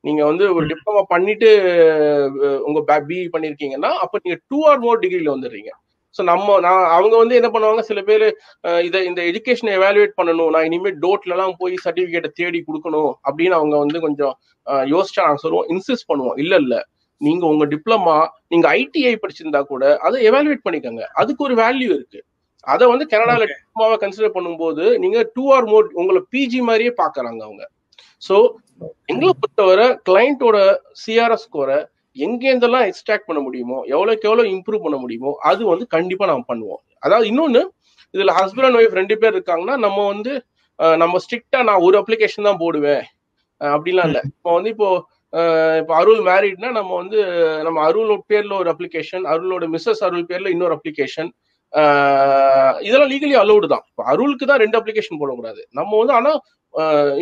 நீங்க வந்து ஒரு. டிப்ளமா பண்ணிட்டு உங்க பிஇ பண்ணிருக்கீங்கன்னா அப்ப நீங்க டூ ஆர் மோர் டிகிரில வந்துடுறீங்க. ஸோ நம்ம நான் அவங்க வந்து என்ன பண்ணுவாங்க? சில பேர் இதை இந்த எஜுகேஷனை எவாலுவேட் பண்ணணும். நான் இனிமேல் டோட்ல எல்லாம் போய் சர்டிபிகேட்டை தேடி கொடுக்கணும் அப்படின்னு அவங்க வந்து கொஞ்சம் யோசிச்சா நான் சொல்லுவோம் இன்சிஸ்ட் பண்ணுவோம். இல்ல இல்ல. நீங்க உங்க டிப்ளமா நீங்க ஐடிஐ படிச்சிருந்தா கூட அதை எவாலுவேட் பண்ணிக்கோங்க. அதுக்கு ஒரு வேல்யூ இருக்கு. அதை வந்து கனடால. டிப்ளமாவை கன்சிடர் பண்ணும்போது நீங்க டூ ஆர் மோர் உங்களை பிஜி மாதிரியே பாக்குறாங்க அவங்க. ஸோ எங்களை பொறுத்தவரை கிளையண்டோட சிஆர்எஸ் ஸ்கோரை எங்கேருந்தெல்லாம் எக்ஸ்ட்ராக்ட் பண்ண முடியுமோ எவ்வளவுக்கு எவ்வளவு இம்ப்ரூவ் பண்ண முடியுமோ அது வந்து கண்டிப்பா நம்ம பண்ணுவோம். அதாவது இன்னொன்னு இதுல ஹஸ்பண்ட் அண்ட் ஒய்ஃப் ரெண்டு பேர் இருக்காங்கன்னா நம்ம வந்து நம்ம ஸ்ட்ரிக்டா நான் ஒரு அப்ளிகேஷன் தான் போடுவேன். அப்படிலாம் இல்ல. இப்போ வந்து இப்போ இப்போ அருள் மேரிட்னா நம்ம வந்து நம்ம அருள் பேர்ல ஒரு அப்ளிகேஷன் அருளோட மிஸ்ஸஸ் அருள் பேர்ல இன்னொரு அப்ளிகேஷன் இதெல்லாம் லீகலி அலௌடு தான். இப்போ அருளுக்கு தான் ரெண்டு அப்ளிகேஷன் போடக்கூடாது. நம்ம வந்து ஆனா அஹ்,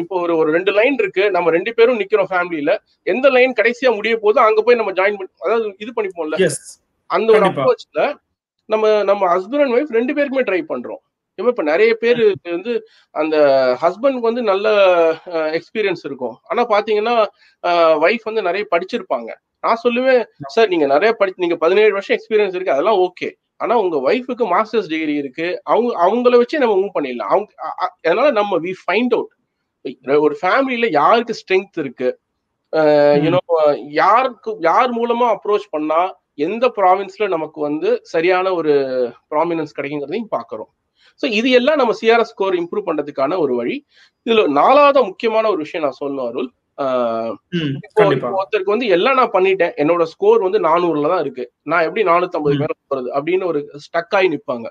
இப்போ ஒரு ஒரு ரெண்டு லைன் இருக்கு. நம்ம ரெண்டு பேரும் நிக்கிறோம் ஃபேமிலியில எந்த லைன் கடைசியா முடிய போதோ அங்க போய் நம்ம ஜாயின் பண்ணி அதாவது இது பண்ணிப்போம்ல? அந்த ஒரு. அப்ரோச்ல நம்ம நம்ம ஹஸ்பண்ட் அண்ட் ஒய்ஃப் ரெண்டு பேருக்குமே ட்ரை பண்றோம். இப்போ இப்ப நிறைய பேர் வந்து அந்த ஹஸ்பண்ட்க்கு வந்து நல்ல எக்ஸ்பீரியன்ஸ் இருக்கும். ஆனா பாத்தீங்கன்னா ஒய்ஃப் வந்து நிறைய படிச்சிருப்பாங்க. நான் சொல்லுவேன் சார் நீங்க நிறைய படி நீங்க பதினேழு வருஷம் எக்ஸ்பீரியன்ஸ் இருக்கு. அதெல்லாம் ஓகே ஆனா உங்க ஒய்ஃபுக்கு மாஸ்டர்ஸ் டிகிரி இருக்கு. அவங்க அவங்கள வச்சு நம்ம மூவ் பண்ணிடலாம். அவங்க அதனால நம்ம வி ஃபைண்ட் அவுட் ஒரு ஃபேமிலியில யாருக்கு ஸ்ட்ரென்த் இருக்கு? யூனோ யாருக்கு யார் மூலமா அப்ரோச் பண்ணா எந்த ப்ராவின்ஸ்ல நமக்கு வந்து சரியான ஒரு ப்ராமினன்ஸ் கிடைக்குங்கிறதையும் பார்க்கறோம் ஸோ இது எல்லாம் நம்ம சிஆர்எஸ் ஸ்கோர் இம்ப்ரூவ் பண்றதுக்கான ஒரு வழி. இதுல நாலாவது முக்கியமான ஒரு விஷயம் நான் சொல்லணும் அருள். ஒருத்தருக்கு வந்து எல்லாம் நான் பண்ணிட்டேன் என்னோட ஸ்கோர் வந்து நானூறுல தான் இருக்கு. நான் எப்படி நானூத்தி ஐம்பது. மேல போறது அப்படின்னு ஒரு ஸ்டக் ஆகி நிப்பாங்க.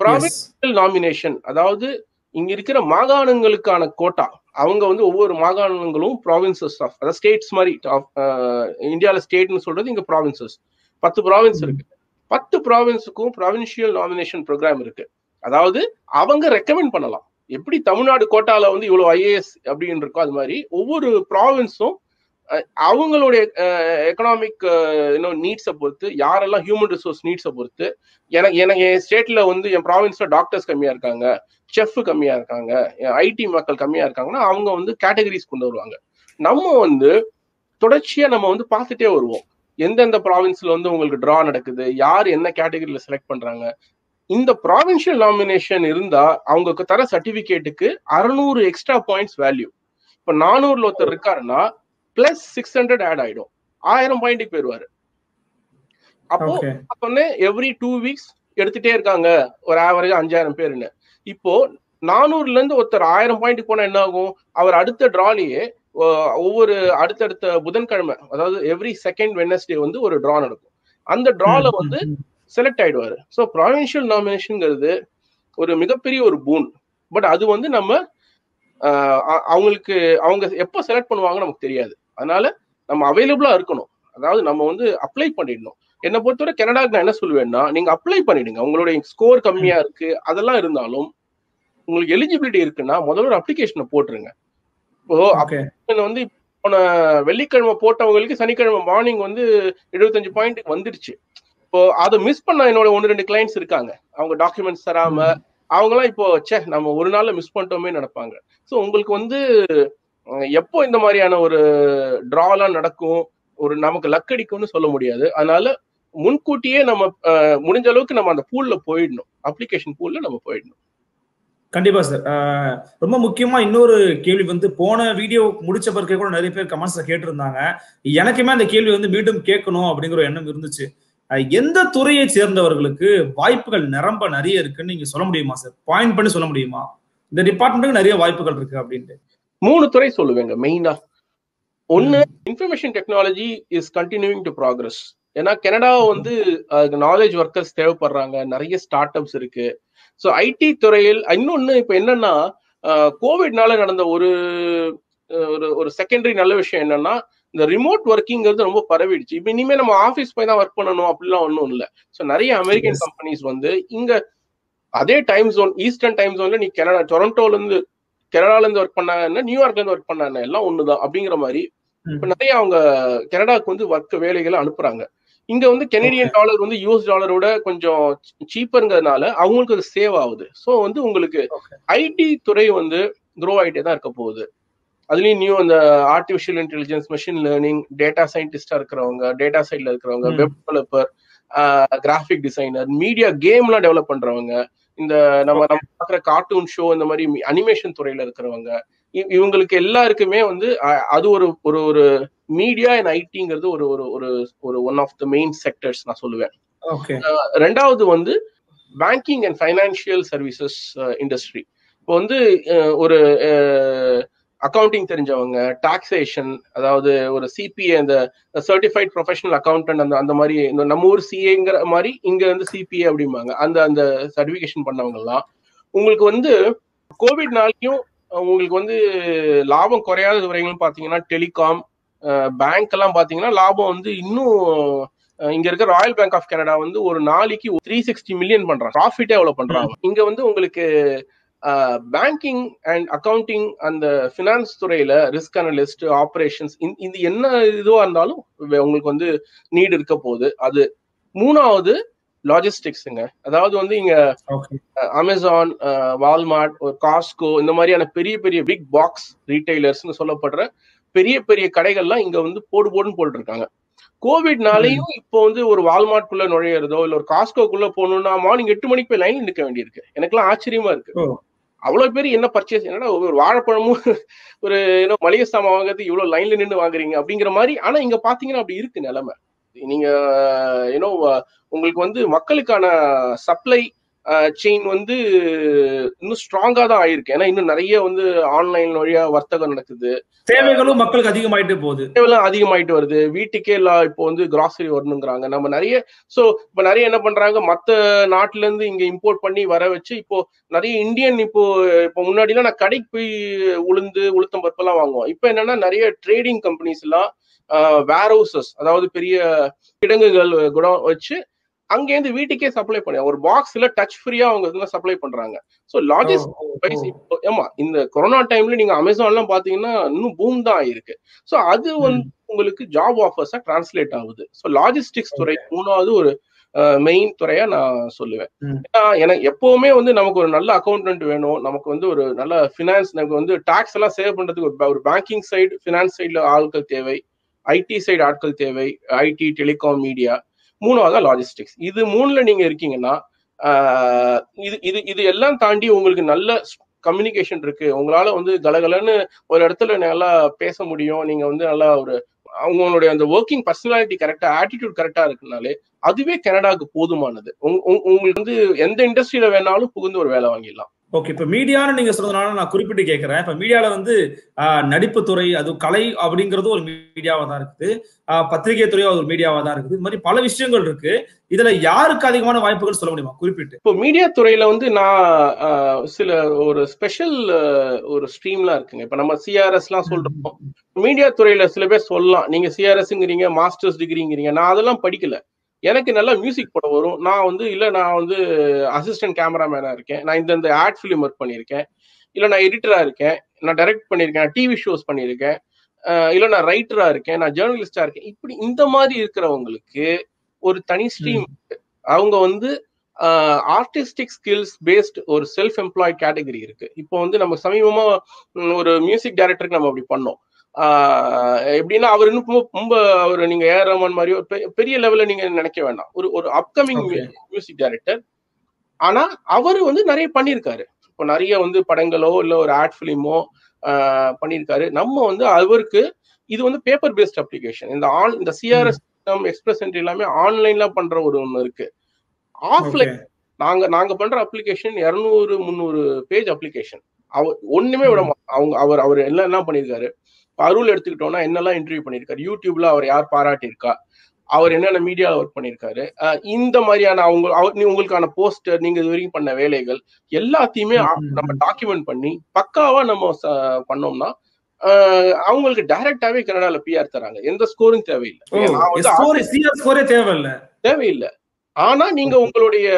ப்ராவின்சியல் நாமினேஷன் அதாவது இங்க இருக்கிற மாகாணங்களுக்கான கோட்டா அவங்க வந்து ஒவ்வொரு மாகாணங்களும் ப்ராவின்சஸ் ஆஃப் அதாவது ஸ்டேட்ஸ் மாதிரி இந்தியால ஸ்டேட்னு சொல்றது இங்க ப்ராவின்சஸ் பத்து ப்ராவின்ஸ். இருக்கு. பத்து ப்ராவின்ஸுக்கும் ப்ராவின்ஷியல் நாமினேஷன் ப்ரோக்ராம் இருக்கு. அதாவது அவங்க ரெக்கமெண்ட் பண்ணலாம். எப்படி தமிழ்நாடு கோட்டால வந்து இவ்வளவு ஐஏஎஸ் அப்படின்னு இருக்கோ அது மாதிரி ஒவ்வொரு ப்ராவின்ஸும் அவங்களுடைய எக்கனாமிக் இன்னும் நீட்ஸை பொறுத்து யாரெல்லாம் ஹியூமன் ரிசோர்ஸ் நீட்ஸை பொறுத்து எனக்கு எனக்கு என் ஸ்டேட்ல வந்து என் ப்ராவின்ஸ்ல டாக்டர்ஸ் கம்மியா இருக்காங்க. செஃப் கம்மியா இருக்காங்க ஐடி மக்கள் கம்மியா இருக்காங்கன்னா அவங்க வந்து கேட்டகரிஸ் கொண்டு வருவாங்க. நம்ம வந்து தொடர்ச்சியா நம்ம வந்து பார்த்துட்டே வருவோம். எந்தெந்த ப்ராவின்ஸ்ல வந்து உங்களுக்கு டிரா நடக்குது யார் என்ன கேட்டகரியில செலக்ட் பண்றாங்க. இந்த ப்ராவின்ஷியல் நாமினேஷன் இருந்தா அவங்க தர சர்டிபிகேட்டுக்கு அறுநூறு எக்ஸ்ட்ரா பாயிண்ட்ஸ் வேல்யூ இப்ப நானூறுல ஒருத்தர் இருக்காருன்னா பிளஸ் சிக்ஸ் ஹண்ட்ரட் ஆட் ஆயிடும். ஆயிரம் பாயிண்ட்டுக்கு போயிருவாரு. அப்போ சொன்னேன் எவ்ரி டூ வீக்ஸ் எடுத்துட்டே இருக்காங்க. ஒரு ஆவரேஜ் அஞ்சாயிரம் பேருன்னு. இப்போ நானூறுல இருந்து ஒருத்தர் ஆயிரம் பாயிண்ட் போனா என்ன ஆகும் அவர் அடுத்த டிராலேயே ஒவ்வொரு அடுத்தடுத்த புதன்கிழமை அதாவது எவ்ரி செகண்ட் வெனஸ்டே வந்து ஒரு டிரா நடக்கும். அந்த டிரால வந்து செலக்ட் ஆயிடுவாரு. ஸோ ப்ராவின்ஷியல் நாமினேஷன்ங்கிறது ஒரு மிகப்பெரிய ஒரு பூன் பட் அது வந்து நம்ம அவங்களுக்கு அவங்க எப்போ செலக்ட் பண்ணுவாங்க நமக்கு தெரியாது. அதனால நம்ம அவைலபிளா இருக்கணும். அதாவது நம்ம வந்து அப்ளை பண்ணிடணும். என்னை பொறுத்தவரை கனடாக்கு நான் என்ன சொல்லுவேன்னா நீங்க அப்ளை பண்ணிடுங்க. உங்களுடைய ஸ்கோர் கம்மியா இருக்கு. அதெல்லாம் இருந்தாலும் உங்களுக்கு எலிஜிபிலிட்டி இருக்குன்னா முதல்ல ஒரு அப்ளிகேஷனை போட்டுருங்க. இப்போ வந்து போன வெள்ளிக்கிழமை போட்டவங்களுக்கு சனிக்கிழமை மார்னிங் வந்து எழுபத்தஞ்சு பாயிண்ட்டுக்கு வந்துடுச்சு. இப்போ அதை மிஸ் பண்ண என்னோட ஒன்று ரெண்டு கிளைண்ட்ஸ் இருக்காங்க. அவங்க டாக்குமெண்ட்ஸ் தராம அவங்களாம் இப்போ ச்சே நம்ம ஒரு நாள்ல மிஸ் பண்ணிட்டோமே நினைப்பாங்க. ஸோ உங்களுக்கு வந்து எப்போ இந்த மாதிரியான ஒரு டிராலாம் நடக்கும்? ஒரு நமக்கு லக் அடிக்கும்னு சொல்ல முடியாது. அதனால முன்கூட்டியே நம்ம முடிஞ்ச அளவுக்கு நம்ம அந்த பூல்ல போயிடணும். அப்ளிகேஷன் பூல்ல நம்ம போயிடணும். கண்டிப்பா சார் ரொம்ப முக்கியமா இன்னொரு கேள்வி வந்து போன வீடியோ முடிச்ச பிறகு கூட நிறைய பேர் கமெண்ட்ஸ்ல கேட்டிருந்தாங்க. எனக்குமே அந்த கேள்வி வந்து மீண்டும் கேட்கணும் அப்படிங்கிற எண்ணம் இருந்துச்சு. எந்த துறையை சேர்ந்தவர்களுக்கு வாய்ப்புகள் நிரம்ப நிறைய இருக்குன்னு நீங்க சொல்ல முடியுமா சார் பாயிண்ட் பண்ணி சொல்ல முடியுமா? இந்த டிபார்ட்மெண்ட்டுக்கு நிறைய வாய்ப்புகள் இருக்கு அப்படின்ட்டு. மூணு துறை சொல்லுவேங்க மெயினா ஒன்னு information technology is continuing to progress ஏன்னா கனடா வந்து நாலேஜ் ஒர்க்கர்ஸ் தேவைப்படுறாங்க. நிறைய ஸ்டார்ட் அப்ஸ் இருக்கு ஸோ ஐடி துறையில் இன்னொன்னு இப்போ என்னன்னா கோவிட்னால நடந்த ஒரு ஒரு ஒரு செகண்டரி நல்ல விஷயம் என்னன்னா இந்த ரிமோட் ஒர்க்கிங்கிறது ரொம்ப பரவிடுச்சு. இப்போ இனிமே நம்ம ஆஃபீஸ் போய் தான் ஒர்க் பண்ணணும் அப்படிலாம் ஒன்றும் இல்லை. ஸோ நிறைய அமெரிக்கன். கம்பெனிஸ் வந்து இங்க அதே டைம் ஜோன் ஈஸ்டர்ன் டைம் ஜோன்ல நீ கனடா டொரண்டோல இருந்து கனடால இருந்து ஒர்க் பண்ண என்ன நியூயார்க்ல இருந்து ஒர்க் பண்ண என்ன எல்லாம் ஒண்ணுதான் அப்படிங்கிற மாதிரி. இப்ப நிறைய அவங்க கனடாக்கு வந்து ஒர்க் வேலைகளை அனுப்புறாங்க. இங்க வந்து கெனடியன் டாலர் வந்து யூஎஸ் டாலரோட கொஞ்சம் சீப்பருங்கிறதுனால அவங்களுக்கு அது சேவ் ஆகுது ஸோ வந்து உங்களுக்கு. ஐடி துறை வந்து க்ரோ ஆகிட்டே தான் இருக்க போகுது அதுலயும் நியூ அந்த artificial intelligence machine learning data சயின்டிஸ்டா இருக்கிறவங்க டேட்டா சைட்ல இருக்கிறவங்க. Web developer graphic designer media கேம்லாம் டெவலப் பண்றவங்க இந்த நம்ம நம்ம பார்க்குற கார்ட்டூன் ஷோ இந்த மாதிரி அனிமேஷன் துறையில இருக்கிறவங்க இவங்களுக்கு எல்லாருக்குமே வந்து அது ஒரு ஒரு ஒரு மீடியா அண்ட் ஐடிங்கிறது ஒரு ஒரு ஒரு ஒரு one of the main sectors நான் சொல்லுவேன். ஓகே ரெண்டாவது வந்து banking and financial services industry இப்போ வந்து ஒரு அக்கவுண்டிங் தெரிஞ்சவங்க டாக்ஸேஷன் அதாவது ஒரு சிபிஏ அந்த சர்டிஃபைட் ப்ரொஃபஷனல் அக்கௌண்டன்ட் அந்த அந்த மாதிரி இந்த நம்ம ஊர் சிஏங்கிற மாதிரி இங்க வந்து சிபிஏ அப்படிம்பாங்க. அந்த அந்த சர்டிஃபிகேஷன் பண்ணவங்க எல்லாம் உங்களுக்கு வந்து கோவிட்னாலையும் உங்களுக்கு வந்து லாபம் குறையாத துறைகள் பாத்தீங்கன்னா டெலிகாம் பேங்க் எல்லாம் பாத்தீங்கன்னா லாபம் வந்து இன்னும் இங்க இருக்க ராயல் பேங்க் ஆஃப் கனடா வந்து ஒரு நாளைக்கு த்ரீ சிக்ஸ்டி மில்லியன் பண்றாங்க. ப்ராஃபிட்டே எவ்வளவு பண்றாங்க. இங்க வந்து உங்களுக்கு பேங்கிங் அண்ட் அக்கவுண்டிங் அந்த ஃபினான்ஸ் துறையில ரிஸ்க் அனலிஸ்ட் ஆப்ரேஷன்ஸ் இது என்ன இதுவா இருந்தாலும் உங்களுக்கு வந்து நீட் இருக்க போகுது. அது மூணாவது லாஜிஸ்டிக்ஸுங்க அதாவது வந்து இங்க அமேசான் வால்மார்ட் காஸ்கோ இந்த மாதிரியான பெரிய பெரிய பிக் பாக்ஸ் ரீட்டைலர்ஸ்னு சொல்லப்படுற பெரிய பெரிய கடைகள்லாம் இங்க வந்து போடு போடுன்னு போட்டுருக்காங்க. கோவிட்னாலையும் இப்போ வந்து ஒரு வால்மார்ட்குள்ள நுழையிறதோ இல்ல ஒரு காஸ்கோக்குள்ள போகணும்னா மார்னிங் எட்டு மணிக்கு போய் லைன்ல நிக்க வேண்டியிருக்கு. எனக்குலாம் ஆச்சரியமா இருக்கு. அவ்வளவு பேர் என்ன பர்ச்சேஸ் என்னடா ஒரு வாழைப்பழமும் ஒரு ஏன்னோ மளிகை சாமான் வாங்குறதுக்கு இவ்வளவு லைன்ல நின்று வாங்குறீங்க அப்படிங்கிற மாதிரி ஆனா இங்க பாத்தீங்கன்னா அப்படி இருக்கு நிலைமை. நீங்க ஏன்னோ உங்களுக்கு வந்து மக்களுக்கான சப்ளை செயின் வந்து இன்னும் ஸ்ட்ராங்கா தான் ஆயிருக்கு. ஏன்னா இன்னும் நிறைய வந்து ஆன்லைன் வழியா வர்த்தகம் நடக்குது. தேவைகளும் மக்களுக்கு அதிகமாயிட்டு போகுது. தேவையெல்லாம் அதிகமாயிட்டு வருது. வீட்டுக்கே எல்லாம் இப்போ வந்து கிராசரி வரணுங்கிறாங்க. நம்ம நிறைய சோ இப்ப நிறைய என்ன பண்றாங்க? மத்த நாட்டுல இருந்து இங்க இம்போர்ட் பண்ணி வர வச்சு இப்போ நிறைய இந்தியன் இப்போ இப்போ முன்னாடிலாம் நான் கடைக்கு போய் உளுந்து உளுத்தம் பருப்பெல்லாம் வாங்குவோம். இப்போ என்னன்னா நிறைய ட்ரேடிங் கம்பெனிஸ் எல்லாம் வேர் ஹவுசஸ் அதாவது பெரிய கிடங்குகள் குடம் வச்சு அங்கேருந்து வீட்டுக்கே சப்ளை பண்ண ஒரு பாக்ஸ்ல டச் ஃப்ரீயா அவங்க சப்ளை பண்றாங்க. ஸோ லாஜிஸ்டிக் ஆமா இந்த கொரோனா டைம்ல நீங்க அமேசான்லாம் பாத்தீங்கன்னா இன்னும் பூம் தான் ஆயிருக்கு. ஸோ அது வந்து உங்களுக்கு ஜாப் ஆஃபர்ஸா டிரான்ஸ்லேட் ஆகுது. ஸோ லாஜிஸ்டிக்ஸ் துறை மூணாவது ஒரு மெயின் துறையா நான் சொல்லுவேன். ஏன்னா எனக்கு எப்பவுமே வந்து நமக்கு ஒரு நல்ல அக்கௌண்டன்ட் வேணும். நமக்கு வந்து ஒரு நல்ல ஃபினான்ஸ் நமக்கு வந்து டாக்ஸ் எல்லாம் சேவ் பண்றதுக்கு ஒரு பேங்கிங் சைடு ஃபினான்ஸ் சைடுல ஆட்கள் தேவை. ஐடி சைடு ஆட்கள் தேவை. ஐடி டெலிகாம் மீடியா மூணாவதா லாஜிஸ்டிக்ஸ் இது மூணுல நீங்க இருக்கீங்கன்னா இது இது இது எல்லாம் தாண்டி உங்களுக்கு நல்ல கம்யூனிகேஷன் இருக்கு. உங்களால வந்து கலகலன்னு ஒரு இடத்துல நல்லா பேச முடியும். நீங்க வந்து நல்லா ஒரு அவங்களுடைய அந்த ஒர்க்கிங் பர்சனாலிட்டி கரெக்டா ஆட்டிடியூட் கரெக்டா இருக்குனாலே அதுவே கனடாவுக்கு போதுமானது. உங்களுக்கு வந்து எந்த இண்டஸ்ட்ரியில வேணாலும் புகுந்து ஒரு வேலை வாங்கிடலாம். ஓகே இப்ப மீடியான்னு நீங்க சொல்றதுனால நான் குறிப்பிட்டு கேட்கிறேன் இப்ப மீடியால வந்து நடிப்பு துறை அது கலை அப்படிங்கிறது ஒரு மீடியாவா தான் இருக்குது. பத்திரிகை துறையோ ஒரு மீடியாவா தான் இருக்குது. இது மாதிரி பல விஷயங்கள் இருக்கு. இதுல யாருக்கு அதிகமான வாய்ப்புகள் சொல்ல முடியுமா? குறிப்பிட்டு. இப்போ மீடியா துறையில வந்து நான் சில ஒரு ஸ்பெஷல் ஒரு ஸ்ட்ரீம்லாம் இருக்குங்க. இப்ப நம்ம சிஆர்எஸ் எல்லாம் சொல்றோம். மீடியா துறையில சில பேர் சொல்லலாம். நீங்க சிஆர்எஸ்ங்கிறீங்க மாஸ்டர்ஸ் டிகிரிங்கிறீங்க நான் அதெல்லாம் படிக்கல. எனக்கு நல்லா மியூசிக் போட வரும். நான் வந்து இல்ல நான் வந்து அசிஸ்டன்ட் கேமராமேனா இருக்கேன். நான் இந்த இந்த ஆட் ஃபிலிம் ஒர்க் பண்ணியிருக்கேன். இல்ல நான் எடிட்டரா இருக்கேன். நான் டைரக்ட் பண்ணியிருக்கேன். டிவி ஷோஸ் பண்ணியிருக்கேன். இல்ல நான் ரைட்டரா இருக்கேன். நான் ஜேர்னலிஸ்டா இருக்கேன். இப்படி இந்த மாதிரி இருக்கிறவங்களுக்கு ஒரு தனி ஸ்ட்ரீம் அவங்க வந்து ஆர்டிஸ்டிக் ஸ்கில்ஸ் பேஸ்ட் ஒரு செல்ஃப் எம்ப்ளாய்ட் கேட்டகரி இருக்கு. இப்போ வந்து நம்ம சமீபமா ஒரு மியூசிக் டைரக்டருக்கு நம்ம அப்படி பண்ணோம். எப்படின்னா அவர் இன்னும் ரொம்ப அவர் நீங்க ஏ ரமன் மாதிரி ஒரு பெரிய லெவல்ல நீங்க நினைக்க வேண்டாம். ஒரு ஒரு அப்கமிங் மியூசிக் டைரக்டர் ஆனா அவரு வந்து நிறைய பண்ணியிருக்காரு. இப்போ நிறைய வந்து படங்களோ இல்ல ஒரு ஆட் பிலிமோ பண்ணியிருக்காரு. நம்ம வந்து அவருக்கு இது வந்து பேப்பர் பேஸ்ட் அப்ளிகேஷன் இந்த ஆன் இந்த சிஆர்எஸ் எக்ஸ்பிரஸ் என்ட்ரி எல்லாமே ஆன்லைன்ல பண்ற ஒரு ஒன்று இருக்கு. ஆஃப்லைன் நாங்க நாங்க பண்ற அப்ளிகேஷன் இருநூறு முந்நூறு பேஜ் அப்ளிகேஷன் அவர் ஒண்ணுமே விட அவங்க அவர் அவர் எல்லாம் என்ன பண்ணியிருக்காரு. அருள் எடுத்துக்கிட்டோம்னா என்னெல்லாம் இன்டர்வியூ பண்ணியிருக்காரு? யூடியூப்ல அவர் யார் பாராட்டியிருக்கா? அவர் என்னென்ன மீடியாவில் ஒர்க் பண்ணியிருக்காரு? இந்த மாதிரியான அவங்க உங்களுக்கான போஸ்டர் நீங்க இது வரைக்கும் பண்ண வேலைகள் எல்லாத்தையுமே நம்ம டாக்குமெண்ட் பண்ணி பக்காவா நம்ம பண்ணோம்னா அவங்களுக்கு டைரக்டாவே கனடால பிஆர் தராங்க. எந்த ஸ்கோரும் தேவையில்லை. தேவையில்லை. தேவையில்லை. ஆனா நீங்க உங்களுடைய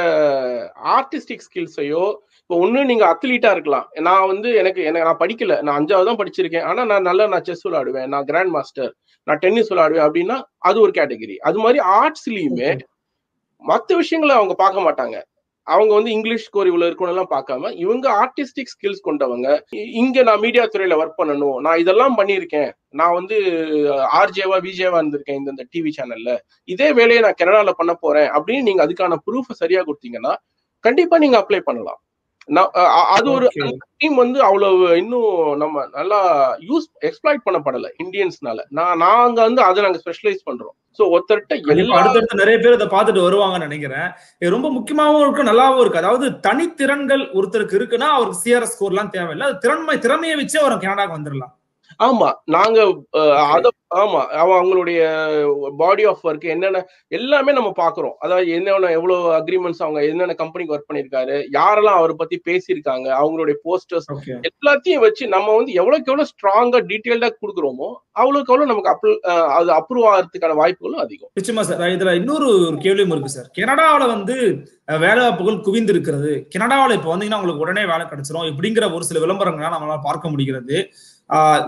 ஆர்டிஸ்டிக் ஸ்கில்ஸையோ இப்போ ஒண்ணு நீங்க அத்லீட்டா இருக்கலாம். நான் வந்து எனக்கு எனக்கு நான் படிக்கல. நான் அஞ்சாவது தான் படிச்சிருக்கேன். ஆனா நான் நல்லா நான் செஸ் விளையாடுவேன். நான் கிராண்ட் மாஸ்டர் நான் டென்னிஸ் விளையாடுவேன் அப்படின்னா அது ஒரு கேட்டகரி அது மாதிரி ஆர்ட்ஸ்லயுமே மற்ற விஷயங்களை அவங்க பார்க்க மாட்டாங்க. அவங்க வந்து இங்கிலீஷ் ஸ்கோர் இவ்வளவு இருக்கணும் எல்லாம் பார்க்காம இவங்க ஆர்டிஸ்டிக் ஸ்கில்ஸ் கொண்டவங்க. இங்க நான் மீடியா துறையில ஒர்க் பண்ணணும். நான் இதெல்லாம் பண்ணியிருக்கேன். நான் வந்து ஆர்ஜேவா விஜேவா இருந்திருக்கேன் இந்த டிவி சேனல்ல இதே வேலையை நான் கனடால பண்ண போறேன் அப்படின்னு நீங்க அதுக்கான ப்ரூஃப் சரியா கொடுத்தீங்கன்னா கண்டிப்பா நீங்க அப்ளை பண்ணலாம். அது ஒரு டீம் வந்து அவ்வளவு இன்னும் நம்ம நல்லா யூஸ் எக்ஸ்பிளாய்ட் பண்ணப்படல இந்தியன்ஸ்னால நான் நாங்க வந்து அதை நாங்க ஸ்பெஷலைஸ் பண்றோம். சோ ஒருத்தர்கிட்ட அடுத்தடுத்து நிறைய பேர் இதை பார்த்துட்டு வருவாங்கன்னு நினைக்கிறேன். இது ரொம்ப முக்கியமாவும் இருக்கு நல்லாவும் இருக்கு. அதாவது தனித்திறன்கள் ஒருத்தருக்கு இருக்குன்னா அவருக்கு சிஆர்எஸ் ஸ்கோர் எல்லாம் தேவையில்லை. அது திறன்மை திறமையை வச்சு அவர் கனடாக்கு வந்துடலாம். ஆமா நாங்க அத ஆமா அவங்களுடைய பாடி ஆஃப் ஒர்க் என்னென்ன எல்லாமே நம்ம பாக்குறோம். அதாவது என்னென்ன எவ்வளவு அக்ரிமெண்ட்ஸ் அவங்க என்னென்ன கம்பெனிக்கு ஒர்க் பண்ணிருக்காரு யாரெல்லாம் அவரை பத்தி பேசியிருக்காங்க அவங்களுடைய போஸ்டர்ஸ் எல்லாத்தையும் வச்சு நம்ம வந்து எவ்வளவுக்கு எவ்வளவு ஸ்ட்ராங்கா டீட்டெயில்டா கொடுக்குறோமோ அவ்வளவுக்கு அவ்வளவு நமக்கு அப்ரூ அது அப்ரூவ் ஆகிறதுக்கான வாய்ப்புகளும் அதிகம். நிச்சயமா சார். இதுல இன்னொரு கேள்வியும் இருக்கு சார். கனடாவில வந்து வேலை வாய்ப்புகள் குவிந்து இருக்கிறது. கனடாவில இப்ப வந்தீங்கன்னா உங்களுக்கு உடனே வேலை கிடைச்சிரும். இப்படிங்கிற ஒரு சில விளம்பரங்களை நம்மளால பார்க்க முடிகிறது.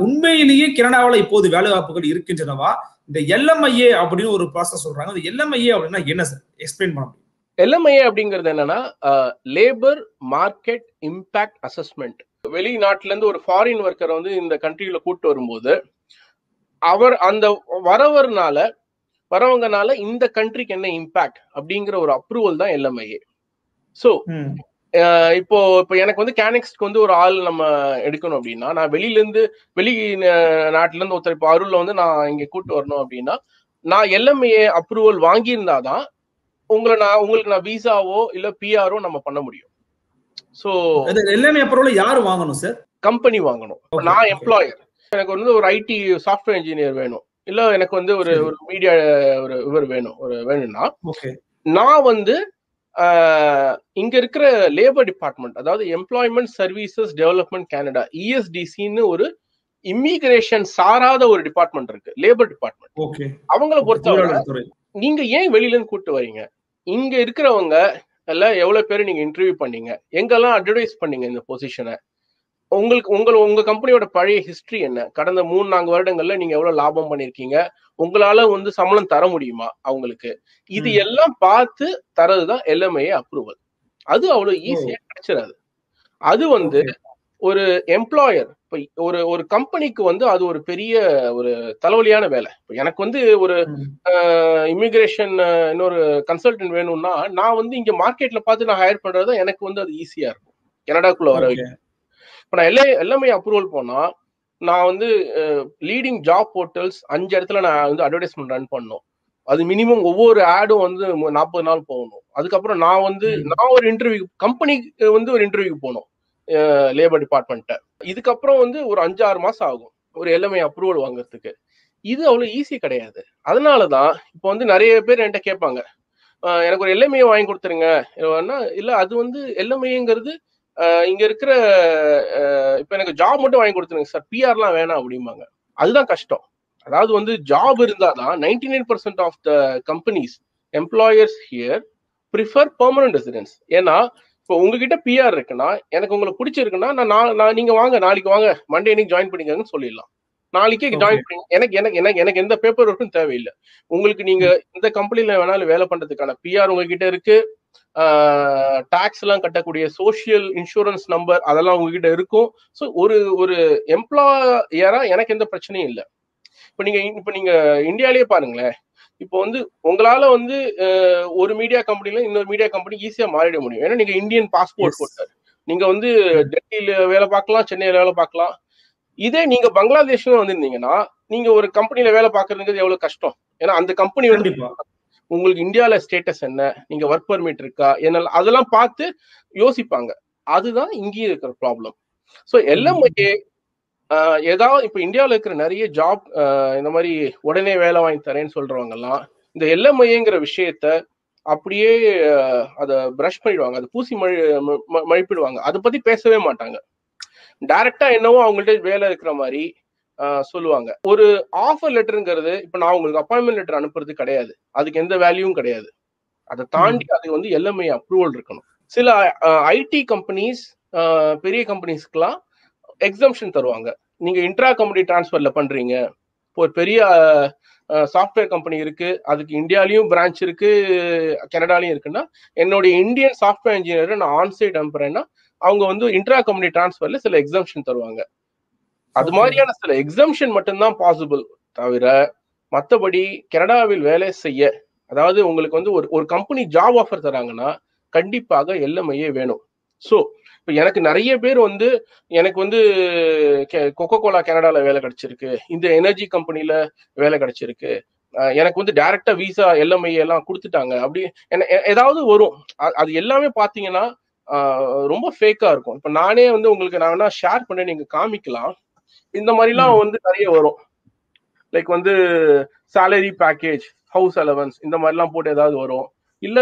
உண்மையிலேயே கனடாவில் இப்போது வேலை வாய்ப்புகள் இருக்கின்றனவா? இந்த எல்எம்ஐஏ அப்படின்னு ஒரு ப்ராசஸ் சொல்றாங்க. அந்த எல்எம்ஐஏ அப்படின்னா என்ன சார் எக்ஸ்பிளைன் பண்ண முடியும்? எல்எம்ஐஏ அப்படிங்கிறது என்னன்னா லேபர் மார்க்கெட் இம்பாக்ட் அசஸ்மெண்ட் வெளிநாட்டுல இருந்து ஒரு ஃபாரின் ஒர்க்கரை வந்து இந்த கண்ட்ரியில கூட்டு வரும்போது அவர் அந்த வரவர்னால வரவங்கனால இந்த கண்ட்ரிக்கு என்ன இம்பாக்ட் அப்படிங்கிற ஒரு அப்ரூவல் தான் எல்எம்ஐஏ. ஸோ. இப்போ இப்போ எனக்கு வந்து கேனிக்ஸ்க்கு வந்து ஒரு ஆள் நம்ம எடுக்கணும் அப்படின்னா நான் வெளியில இருந்து வெளி நாட்டுல இருந்து ஒருத்தர் இப்போ அருள்ல வந்து நான் இங்க கூட்டு வரணும் அப்படின்னா நான் எல்எம்ஏ அப்ரூவல் வாங்கியிருந்தாதான் உங்களை நான் உங்களுக்கு நான் விசாவோ இல்ல பிஆரோ நம்ம பண்ண முடியும். ஸோ எல்லாமே அப்புறம் யாரு வாங்கணும் சார் கம்பெனி வாங்கணும். நான். எம்ப்ளாயர் எனக்கு வந்து ஒரு ஐடி சாஃப்ட்வேர் இன்ஜினியர் வேணும். இல்ல எனக்கு வந்து ஒரு. ஒரு மீடியா ஒரு இவர் வேணும் ஒரு வேணும்னா நான் வந்து இங்க இருக்கிற லேபர் டிபார்ட்மெண்ட் அதாவது எம்ப்ளாய்மெண்ட் சர்வீசஸ் டெவலப்மெண்ட் கனடா இஎஸ்டிசின்னு ஒரு இமிகிரேஷன் சாராத ஒரு டிபார்ட்மெண்ட் இருக்கு லேபர் டிபார்ட்மெண்ட் அவங்கள பொறுத்தவரை நீங்க ஏன் வெளியில இருந்து கூட்டு வரீங்க? இங்க இருக்கிறவங்க எல்லாம் எவ்வளவு பேர் நீங்க இன்டர்வியூ பண்ணீங்க? எங்கெல்லாம் அட்வர்டைஸ் பண்ணீங்க இந்த பொசிஷனை உங்களுக்கு உங்க உங்க கம்பெனியோட பழைய ஹிஸ்டரி என்ன? கடந்த மூணு நான்கு வருடங்கள்ல நீங்க எவ்வளவு லாபம் பண்ணிருக்கீங்க? உங்களால வந்து சம்பளம் தர முடியுமா அவங்களுக்கு? இது. எல்லாம் பார்த்து தரதுதான் எல்எம்ஐ அப்ரூவல் அது அவ்வளவு ஈஸியா கிடைச்சிடாது அது வந்து ஒரு எம்ப்ளாயர் இப்ப ஒரு ஒரு கம்பெனிக்கு வந்து அது ஒரு பெரிய ஒரு தலைவலியான வேலை. இப்ப எனக்கு வந்து ஒரு. இமிகிரேஷன் இன்னொரு கன்சல்டன்ட் வேணும்னா நான் வந்து இங்க மார்க்கெட்ல பார்த்து நான் ஹையர் பண்றது எனக்கு வந்து அது ஈஸியா இருக்கும். கனடாக்குள்ள வர ஓகே. இப்போ நான் எல்லா எல்லாமே அப்ரூவல் போனா நான் வந்து லீடிங் ஜாப் போர்ட்டல்ஸ் அஞ்சு இடத்துல நான் வந்து அட்வர்டைஸ்மெண்ட் ரன் பண்ணணும் அது மினிமம் ஒவ்வொரு ஆடும் வந்து நாற்பது நாள் போகணும். அதுக்கப்புறம் நான் வந்து. நான் ஒரு இன்டர்வியூ கம்பெனிக்கு வந்து ஒரு இன்டர்வியூக்கு போகணும் லேபர் டிபார்ட்மெண்ட்ட இதுக்கப்புறம் வந்து ஒரு அஞ்சு ஆறு மாசம் ஆகும் ஒரு எல்லாமே அப்ரூவல் வாங்குறதுக்கு. இது அவ்வளவு ஈஸி கிடையாது. அதனாலதான் இப்போ வந்து நிறைய பேர் என்கிட்ட கேட்பாங்க. எனக்கு ஒரு எல்எம்ஏ வாங்கி கொடுத்துருங்க. இல்லைன்னா இல்ல அது வந்து எல்எம்ஏங்கிறது இங்க இருக்கிற இப்ப எனக்கு ஜாப் மட்டும் வாங்கி கொடுத்துருங்க சார் பிஆர்லாம் வேணாம் அப்படிம்பாங்க. அதுதான் கஷ்டம். அதாவது வந்து ஜாப் இருந்தாதான் ninety nine percent of the companies employers here prefer permanent residence ஏன்னா இப்போ உங்ககிட்ட பிஆர் இருக்குன்னா எனக்கு உங்களுக்கு பிடிச்சிருக்குன்னா நான் நான் நீங்க வாங்க நாளைக்கு வாங்க மண்டே இன்னைக்கு ஜாயின் பண்ணிக்கங்கன்னு சொல்லிடலாம். நாளைக்கே. ஜாயின் பண்ணி எனக்கு எனக்கு எனக்கு எனக்கு எந்த பேப்பர் ஒர்க்கும் தேவையில்லை. உங்களுக்கு நீங்க இந்த கம்பெனில வேணாலும் வேலை பண்றதுக்கான பிஆர் உங்ககிட்ட இருக்கு. டாக்ஸ் எல்லாம் கட்டக்கூடிய சோஷியல் இன்சூரன்ஸ் நம்பர் அதெல்லாம் உங்ககிட்ட இருக்கும். ஸோ ஒரு ஒரு எம்ப்ளாயரா எனக்கு எந்த பிரச்சனையும் இல்லை. இப்போ நீங்க இப்போ நீங்க இந்தியாலேயே பாருங்களேன். இப்போ வந்து உங்களால வந்து ஒரு மீடியா கம்பெனில இன்னொரு மீடியா கம்பெனி ஈஸியா மாறிட முடியும். ஏன்னா நீங்க இந்தியன் பாஸ்போர்ட். போட்டாரு. நீங்க வந்து டெல்லியில வேலை பார்க்கலாம் சென்னையில வேலை பார்க்கலாம். இதே நீங்க பங்களாதேஷ்ல வந்திருந்தீங்கன்னா நீங்க ஒரு கம்பெனில வேலை பார்க்கறதுங்கிறது எவ்வளவு கஷ்டம். ஏன்னா அந்த கம்பெனி வந்து உங்களுக்கு இந்தியால ஸ்டேட்டஸ் என்ன? நீங்க ஒர்க் பர்மிட் இருக்கா? என்ன அதெல்லாம் பார்த்து யோசிப்பாங்க. அதுதான் இங்கேயும் இருக்கிற ப்ராப்ளம் ஸோ எல்எம்ஐஏ ஏதாவது இப்ப இந்தியாவில் இருக்கிற நிறைய ஜாப் இந்த மாதிரி உடனே வேலை வாங்கி தரேன்னு சொல்றவங்க எல்லாம் இந்த எல்எம்ஐங்கிற விஷயத்த அப்படியே அத பிரஷ் பண்ணிடுவாங்க. அதை பூசி மழி மழிப்பிடுவாங்க. அதை பத்தி பேசவே மாட்டாங்க. டைரக்டா என்னவோ அவங்கள்ட்ட வேலை இருக்கிற மாதிரி சொல்லுவாங்க. ஒரு ஆஃபர் லெட்டருங்கிறது இப்ப நான் உங்களுக்கு அப்பாயின்மெண்ட் லெட்டர் அனுப்புறது கிடையாது. அதுக்கு எந்த வேல்யூவும் கிடையாது. அதை தாண்டி அது வந்து எல்லாமே அப்ரூவல் இருக்கணும். சில ஐடி கம்பெனிஸ் பெரிய கம்பெனிஸ்க்குலாம் எக்ஸம்ஷன் தருவாங்க. நீங்க இன்ட்ரா கம்பெனி டிரான்ஸ்ஃபர்ல பண்றீங்க. இப்போ ஒரு பெரிய சாஃப்ட்வேர் கம்பெனி இருக்கு. அதுக்கு இந்தியாலயும் பிரான்ச் இருக்கு கனடாலையும் இருக்குன்னா என்னுடைய இந்தியன் சாஃப்ட்வேர் இன்ஜினியரை நான் ஆன்சைட் அனுப்புறேன்னா அவங்க வந்து இன்ட்ரா கம்பெனி டிரான்ஸ்ஃபர்ல சில எக்ஸம்ஷன் தருவாங்க. அது. மாதிரியான சில எக்ஸம்ஷன் மட்டும்தான் பாசிபிள் தவிர மத்தபடி கனடாவில் வேலை செய்ய அதாவது உங்களுக்கு வந்து ஒரு ஒரு கம்பெனி ஜாப் ஆஃபர் தராங்கன்னா கண்டிப்பாக எல்எம்ஐயே வேணும். ஸோ இப்போ எனக்கு நிறைய பேர் வந்து எனக்கு வந்து கொக்கோ கோலா கனடால வேலை கிடைச்சிருக்கு இந்த எனர்ஜி கம்பெனில வேலை கிடைச்சிருக்கு எனக்கு வந்து டைரக்டா விசா எல்எம்ஐ எல்லாம் கொடுத்துட்டாங்க அப்படி ஏதாவது வரும். அது எல்லாமே பாத்தீங்கன்னா ஆஹ் ரொம்ப ஃபேக்கா இருக்கும். இப்ப நானே வந்து உங்களுக்கு நான் வேணா ஷேர் பண்ண நீங்க காமிக்கலாம். இந்த மாதிரிலாம் வந்து நிறைய வரும். லைக் வந்து salary பேக்கேஜ் ஹவுஸ் அலவன்ஸ் இந்த மாதிரிலாம் போட்டு ஏதாவது வரும். இல்ல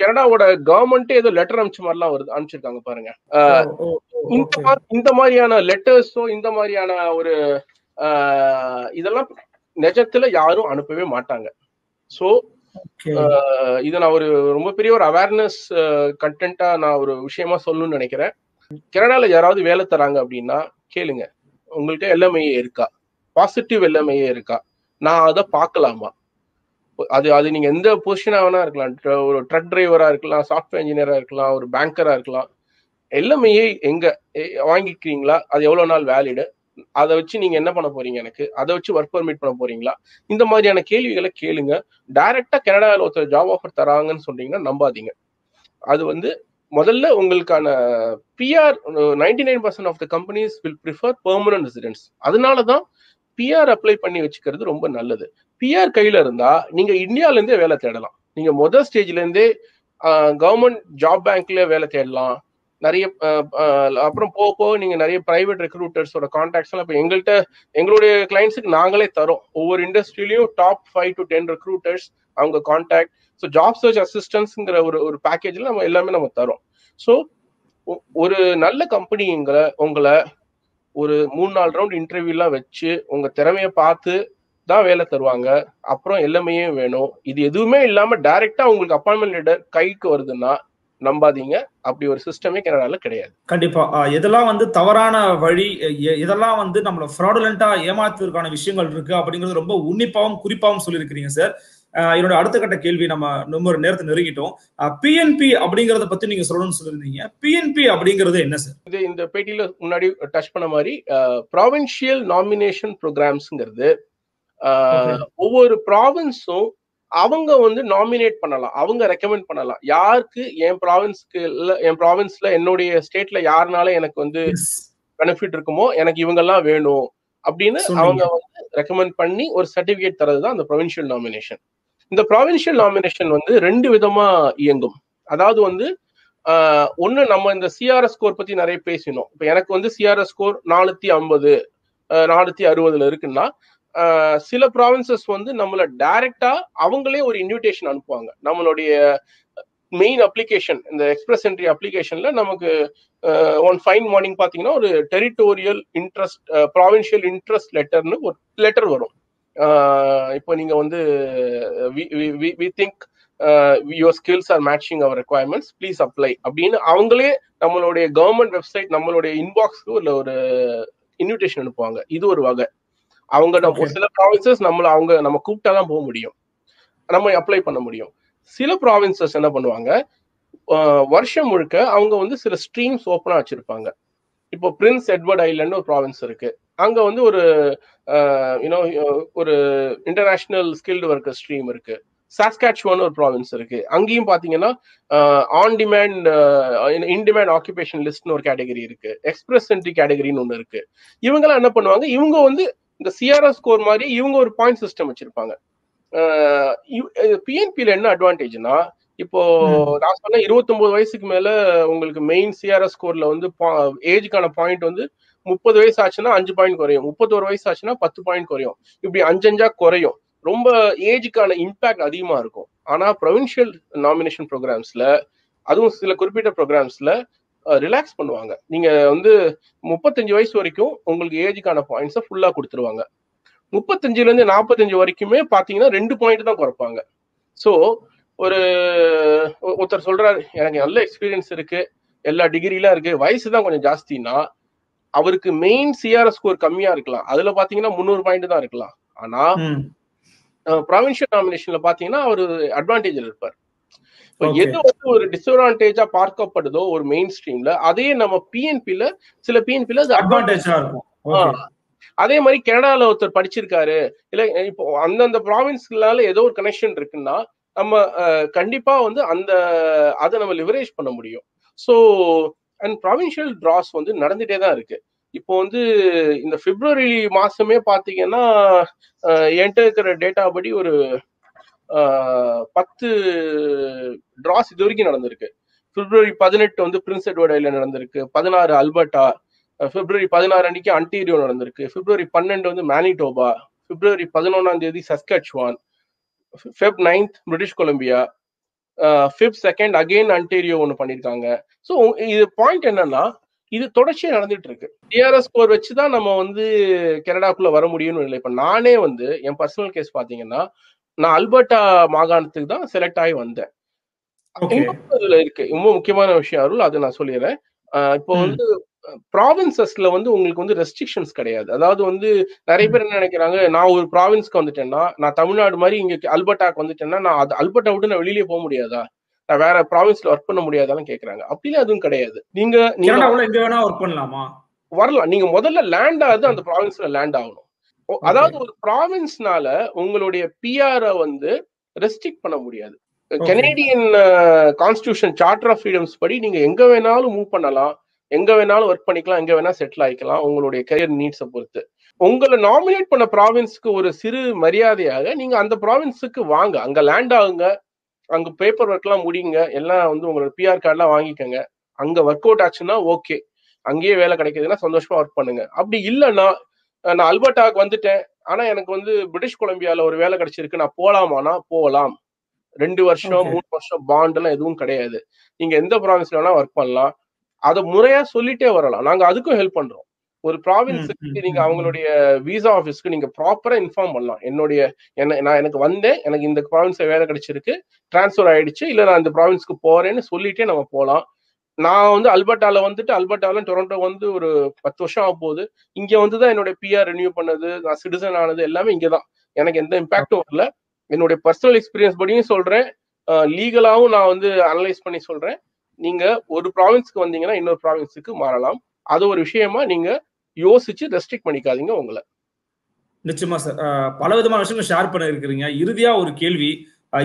கனடாவோட கவர்மெண்ட்டே ஏதோ லெட்டர் அனுப்பிச்ச மாதிரிலாம் வருது அனுப்பிச்சிருக்காங்க பாருங்க. இந்த இந்த மாதிரியான லெட்டர்ஸோ இந்த மாதிரியான ஒரு இதெல்லாம் நிஜத்துல யாரும் அனுப்பவே மாட்டாங்க. ஸோ. இதை நான் ஒரு ரொம்ப பெரிய ஒரு அவேர்னஸ் கண்டென்ட்டா நான் ஒரு விஷயமா சொல்லணும்னு நினைக்கிறேன். கனடால யாராவது வேலை தராங்க அப்படின்னா கேளுங்க. உங்கள்கிட்ட எல்லாமே இருக்கா? பாசிட்டிவ் எல்லாமே இருக்கா? நான் அதை பார்க்கலாமா? அது அது நீங்க எந்த பொசிஷனா வேணா இருக்கலாம். ட்ர- ஒரு ட்ரக் டிரைவரா இருக்கலாம் சாஃப்ட்வேர் இன்ஜினியரா இருக்கலாம் ஒரு பேங்கரா இருக்கலாம். எல்லாமே எங்க வாங்கிக்கிறீங்களா? அது எவ்வளவு நாள் வேலிடு அதை வச்சு நீங்க என்ன பண்ண போறீங்க எனக்கு? அதை வச்சு ஒர்க் பர்மிட் பண்ண போறீங்களா? இந்த மாதிரியான கேள்விகளை கேளுங்க. டைரக்டா கனடாவில் ஒருத்தர் ஜாப் ஆஃபர் தராங்கன்னு சொன்னீங்கன்னா நம்பாதீங்க. அது வந்து முதல்ல உங்களுக்கான PR ninety nine percent of the companies will prefer permanent residence அதனால தான் பிஆர் அப்ளை பண்ணி வச்சுக்கிறது ரொம்ப நல்லது. பிஆர் கையில் இருந்தால் நீங்கள் இந்தியாவிலேருந்தே வேலை தேடலாம். நீங்கள் முதல் ஸ்டேஜ்லேருந்தே கவர்மெண்ட் ஜாப் பேங்க்ல வேலை தேடலாம். நிறைய அப்புறம் போக போக நீங்க நிறைய பிரைவேட் ரெக்ரூட்டர்ஸோட கான்டாக்ட்ஸ் எல்லாம் இப்போ எங்கள்கிட்ட எங்களுடைய கிளைண்ட்ஸுக்கு நாங்களே தரோம். ஒவ்வொரு இண்டஸ்ட்ரியிலையும் top five to ten recruiters அவங்க கான்டாக்ட் ஸோ ஜாப் சர்ச் அசிஸ்டன்ஸ்ங்கிற ஒரு ஒரு பேக்கேஜில் நம்ம எல்லாமே நம்ம தரோம். ஸோ ஒரு நல்ல கம்பெனிங்களை உங்களை ஒரு மூணு நாலு ரவுண்ட் இன்டர்வியூலாம் வச்சு உங்க திறமைய பார்த்து தான் வேலை தருவாங்க. அப்புறம் எல்லாமே வேணும். இது எதுவுமே இல்லாம டைரெக்டாக உங்களுக்கு அப்பாயின்மெண்ட் லெட்டர் கைக்கு வருதுன்னா நம்பாதீங்க. அப்படி ஒரு சிஸ்டமே கனடால கிடையாது. கண்டிப்பா. இதெல்லாம் வந்து தவறான வழி எ- வந்து நம்மள ஃப்ராடுலண்டா ஏமாத்துவதற்கான விஷயங்கள் இருக்கு அப்படிங்கிறது ரொம்ப உன்னிப்பாவும் குறிப்பாவும் சொல்லியிருக்கிறீங்க சார் என்னோட அடுத்த கட்ட கேள்வி நம்ம ரொம்ப நேரத்தை நெருங்கிட்டோம். பிஎன்பி அப்படிங்கறத பத்தி நீங்க சொல்லணும்னு சொல்லியிருந்தீங்க. பிஎன்பி அப்படிங்கிறது என்ன சார் இது இந்த பேட்டியில முன்னாடி டச் பண்ண மாதிரி ப்ராவின்ஷியல் நாமினேஷன் ப்ரோக்ராம்ஸ்ங்கிறது ஒவ்வொரு ப்ராவின்ஸும் அவங்க வந்து நாமினேட் பண்ணலாம். அவங்க ரெக்கமெண்ட் பண்ணலாம். யாருக்கு என் ப்ராவின்ஸ்க்கு என் ப்ராவின்ஸ்ல என்னுடைய ஸ்டேட்ல யாருனால எனக்கு வந்து பெனிஃபிட் இருக்குமோ எனக்கு இவங்கெல்லாம் வேணும் அப்படின்னு. அவங்க வந்து ரெக்கமெண்ட் பண்ணி ஒரு சர்டிபிகேட் தரது தான் அந்த ப்ரொவின்ஷியல் நாமினேஷன் இந்த ப்ராவின்ஷியல் நாமினேஷன் வந்து ரெண்டு விதமா இயங்கும். அதாவது வந்து ஒன்று நம்ம இந்த சிஆர்எஸ் ஸ்கோர் பத்தி நிறைய பேசினோம். இப்போ எனக்கு வந்து சிஆர்எஸ் ஸ்கோர் நானூத்தி ஐம்பது நானூத்தி அறுபதுல இருக்குன்னா சில ப்ராவின்சஸ் வந்து நம்மள டைரக்டா அவங்களே ஒரு இன்விடேஷன் அனுப்புவாங்க. நம்மளுடைய மெயின் அப்ளிகேஷன் இந்த எக்ஸ்பிரஸ் என்ட்ரி அப்ளிகேஷன்ல நமக்கு ஒன் ஃபைன் மார்னிங் பாத்தீங்கன்னா ஒரு டெரிட்டோரியல் இன்ட்ரெஸ்ட் ப்ராவின்ஷியல் இன்ட்ரெஸ்ட் லெட்டர்னு ஒரு லெட்டர் வரும். இப்போ நீங்க வந்து we think your skills are matching our requirements please apply அப்படின்னு அவங்களே நம்மளுடைய கவர்மெண்ட் வெப்சைட் நம்மளுடைய இன்பாக்ஸ்க்கு உள்ள ஒரு இன்விடேஷன் அனுப்புவாங்க. இது ஒரு வகை. அவங்க நம்ம- சில ப்ராவின்சஸ் நம்மள அவங்க நம்ம கூப்பிட்டா தான் போக முடியும். நம்ம அப்ளை பண்ண முடியும். சில ப்ராவின்சஸ் என்ன பண்ணுவாங்க? வருஷம் முழுக்க அவங்க வந்து சில ஸ்ட்ரீம்ஸ் ஓப்பனா வச்சிருப்பாங்க. இப்போ பிரின்ஸ் எட்வர்ட் ஐலண்ட் ஒரு ப்ராவின்ஸ் இருக்கு. அங்க வந்து ஒரு யூனோ ஒரு இன்டர்நேஷனல் ஸ்கில்டு ஒர்க்கர் ஸ்ட்ரீம் இருக்கு. சாஸ்காச்சுவான் ஒரு ப்ராவின்ஸ் இருக்கு. அங்கேயும் பாத்தீங்கன்னா on demand in demand occupation லிஸ்ட்னு ஒரு கேட்டகரி இருக்கு. எக்ஸ்பிரஸ் என்ட்ரி கேட்டகரின்னு ஒன்று இருக்கு. இவங்கெல்லாம் என்ன பண்ணுவாங்க? இவங்க வந்து இந்த சிஆர்எஸ் ஸ்கோர் மாதிரி இவங்க ஒரு பாயிண்ட் சிஸ்டம் வச்சிருப்பாங்க. பிஎன்பியில் என்ன அட்வான்டேஜ்னா இப்போ. நான் சொன்ன 29 வயசுக்கு மேல உங்களுக்கு மெயின் சிஆர்எஸ் ஸ்கோர்ல வந்து ஏஜுக்கான பாயிண்ட் வந்து முப்பது வயசு ஆச்சுன்னா அஞ்சு பாயிண்ட் குறையும். முப்பத்தோரு வயசு ஆச்சுன்னா பத்து பாயிண்ட் குறையும். இப்படி அஞ்சஞ்சா குறையும். ரொம்ப ஏஜுக்கான இம்பாக்ட் அதிகமா இருக்கும். ஆனா ப்ரொவின்ஷியல் நாமினேஷன் ப்ரோக்ராம்ஸ்ல அதுவும் சில குறிப்பிட்ட ப்ரோக்ராம்ஸ்ல ரிலாக்ஸ் பண்ணுவாங்க. நீங்க வந்து முப்பத்தஞ்சு வயசு வரைக்கும் உங்களுக்கு ஏஜுக்கான பாயிண்ட்ஸை ஃபுல்லா கொடுத்துருவாங்க. முப்பத்தஞ்சுல இருந்து நாற்பத்தஞ்சு வரைக்குமே பாத்தீங்கன்னா ரெண்டு பாயிண்ட் தான் குறைப்பாங்க. ஸோ ஒரு ஒருத்தர் சொல்றாரு எனக்கு நல்ல எக்ஸ்பீரியன்ஸ் இருக்கு. எல்லா டிகிரிலாம் இருக்கு. வயசு தான் கொஞ்சம் ஜாஸ்தின்னா அவருக்கு மெயின் சிஆர்எஸ் ஸ்கோர் கம்மியா இருக்கலாம் அதுல பாத்தீங்கன்னா முந்நூறு பாயிண்ட் தான் இருக்கலாம் ஆனா. ப்ராவின்ஷியல் நாமினேஷன்ல பாத்தீங்கன்னா அவர் அட்வான்டேஜ் இருப்பார் இப்போ. எது வந்து ஒரு டிஸ்அட்வான்டேஜா பார்க்கப்படுதோ ஒரு மெயின் ஸ்ட்ரீம்ல அதே நம்ம பிஎன்பில சில பிஎன்பில அது அட்வான்டேஜா இருக்கும். அதே மாதிரி கனடால ஒருத்தர் படிச்சிருக்காரு இல்ல இப்போ அந்தந்த ப்ராவின்ஸ்களால ஏதோ ஒரு கனெக்ஷன் இருக்குன்னா நம்ம கண்டிப்பா வந்து அந்த அதை நம்ம லிவரேஜ் பண்ண முடியும் ஸோ அண்ட் ப்ராவின்ஷியல் டிராஸ் வந்து நடந்துட்டே தான் இருக்கு. இப்போ வந்து இந்த பிப்ரவரி மாசமே பாத்தீங்கன்னா என்கிட்ட இருக்கிற டேட்டா படி ஒரு பத்து டிராஸ் இது வரைக்கும் நடந்திருக்கு. பிப்ரவரி பதினெட்டு வந்து பிரின்ஸ் எட்வர்ட் ஐல நடந்திருக்கு. பதினாறு அல்பர்டா பிப்ரவரி பதினாறு அன்னைக்கு அன்டீரியோ நடந்திருக்கு. பிப்ரவரி பன்னெண்டு வந்து மேனிடோபா பிப்ரவரி பதினொன்னாம் தேதி Saskatchewan Feb ninth British Columbia fifth second again Ontario ஒன்று பண்ணியிருக்காங்க ஸோ இது பாயிண்ட் என்னன்னா இது தொடர்ச்சியா நடந்துட்டு இருக்கு டிஆர்எஸ் ஸ்கோர் வச்சு தான் நம்ம வந்து கனடாக்குள்ள வர முடியும்னு இல்லை இப்போ நானே வந்து என் பர்சனல் கேஸ் பார்த்தீங்கன்னா நான் அல்பர்டா மாகாணத்துக்கு தான் செலக்ட் ஆகி வந்தேன். இருக்கு. ரொம்ப முக்கியமான விஷயம் அருள் அதை நான் சொல்லிடுறேன். இப்போ. வந்து ப்ராவின்சஸ்ல வந்து உங்களுக்கு வந்து ரெஸ்ட்ரிக்ஷன்ஸ் கிடையாது. அதாவது வந்து நிறைய பேர் என்ன நினைக்கிறாங்க நான் ஒரு ப்ராவின்ஸ்க்கு வந்துட்டேன்னா நான் தமிழ்நாடு மாதிரி இங்க அல்பர்டாக்கு வந்துட்டேன்னா நான் அது அல்பர்ட்டா விட்டு நான் வெளியிலே போக முடியாதா? நான் வேற ப்ராவின்ஸ்ல ஒர்க் பண்ண முடியாதான்னு கேக்குறாங்க. அப்படிலாம் எதுவும் கிடையாது. நீங்க நீங்க வேணா ஒர்க் பண்ணலாமா? வரலாம். நீங்க முதல்ல லேண்ட் ஆகுது அந்த ப்ராவின்ஸ்ல லேண்ட் ஆகணும். அதாவது ஒரு ப்ராவின்ஸ்னால உங்களுடைய பிஆர வந்து ரெஸ்ட்ரிக்ட் பண்ண முடியாது. Canadian constitution charter of freedoms படி நீங்க எங்க வேணாலும் மூவ் பண்ணலாம். எங்க வேணாலும் ஒர்க் பண்ணிக்கலாம் எங்க வேணா செட்டில் ஆயிக்கலாம் உங்களுடைய கரியர் நீட்ஸை பொறுத்து. உங்களை நாமினேட் பண்ண ப்ராவின்ஸ்க்கு ஒரு சிறு மரியாதையாக நீங்க அந்த ப்ராவின்ஸுக்கு வாங்க. அங்க லேண்ட் ஆகுங்க. அங்க பேப்பர் ஒர்க்லாம் முடியுங்க எல்லாம் வந்து உங்களோட பிஆர் கார்டெலாம் வாங்கிக்கோங்க. அங்க ஒர்க் அவுட் ஆச்சுன்னா ஓகே அங்கேயே வேலை கிடைக்குதுன்னா சந்தோஷமா ஒர்க் பண்ணுங்க. அப்படி இல்லைன்னா நான் அல்பர்டாக்கு வந்துட்டேன். ஆனா எனக்கு வந்து பிரிட்டிஷ் கொலம்பியால ஒரு வேலை கிடைச்சிருக்கு. நான் போலாமானா போகலாம் ரெண்டு வருஷம். மூணு வருஷம் பாண்ட் எல்லாம் எதுவும் கிடையாது. நீங்க எந்த ப்ராவின்ஸ்ல வேணா ஒர்க் பண்ணலாம். அதை முறையா சொல்லிட்டே வரலாம். நாங்க அதுக்கும் ஹெல்ப் பண்றோம். ஒரு ப்ராவின்ஸுக்கு நீங்க அவங்களுடைய விசா ஆஃபீஸ்க்கு நீங்க ப்ராப்பரா இன்ஃபார்ம் பண்ணலாம். என்னுடைய என்ன நான் எனக்கு வந்தேன். எனக்கு இந்த ப்ராவின்ஸ்ல வேலை கிடைச்சிருக்கு. டிரான்ஸ்ஃபர் ஆயிடுச்சு. இல்ல நான் இந்த ப்ராவின்ஸ்க்கு போறேன்னு சொல்லிட்டே நம்ம போலாம். நான் வந்து அல்பர்ட்டால வந்துட்டு அல்பர்ட்டால டொரண்டோ வந்து ஒரு பத்து வருஷம் ஆக போகுது. இங்க வந்து தான் என்னோட பிஆர் ரெனியூ பண்ணது. நான் சிட்டிசன் ஆனது எல்லாமே இங்க தான் எனக்கு எந்த இம்பாக்டும் வரல. என்னுடைய பர்சனல் எக்ஸ்பீரியன்ஸ் படியும் சொல்றேன். லீகலாவும் நான் வந்து அனலைஸ் பண்ணி சொல்றேன். நீங்க ஒரு ப்ராவின்ஸ்க்கு வந்தீங்கன்னா இன்னொரு ப்ராவின்ஸுக்கு மாறலாம். அது ஒரு விஷயமா நீங்க யோசிச்சு ரெஸ்ட்ரிக்ட் பண்ணிக்காதீங்க உங்களை. நிச்சயமா சார் பல விதமான விஷயங்கள் ஷேர் பண்ண இருக்கிறீங்க இறுதியா ஒரு கேள்வி.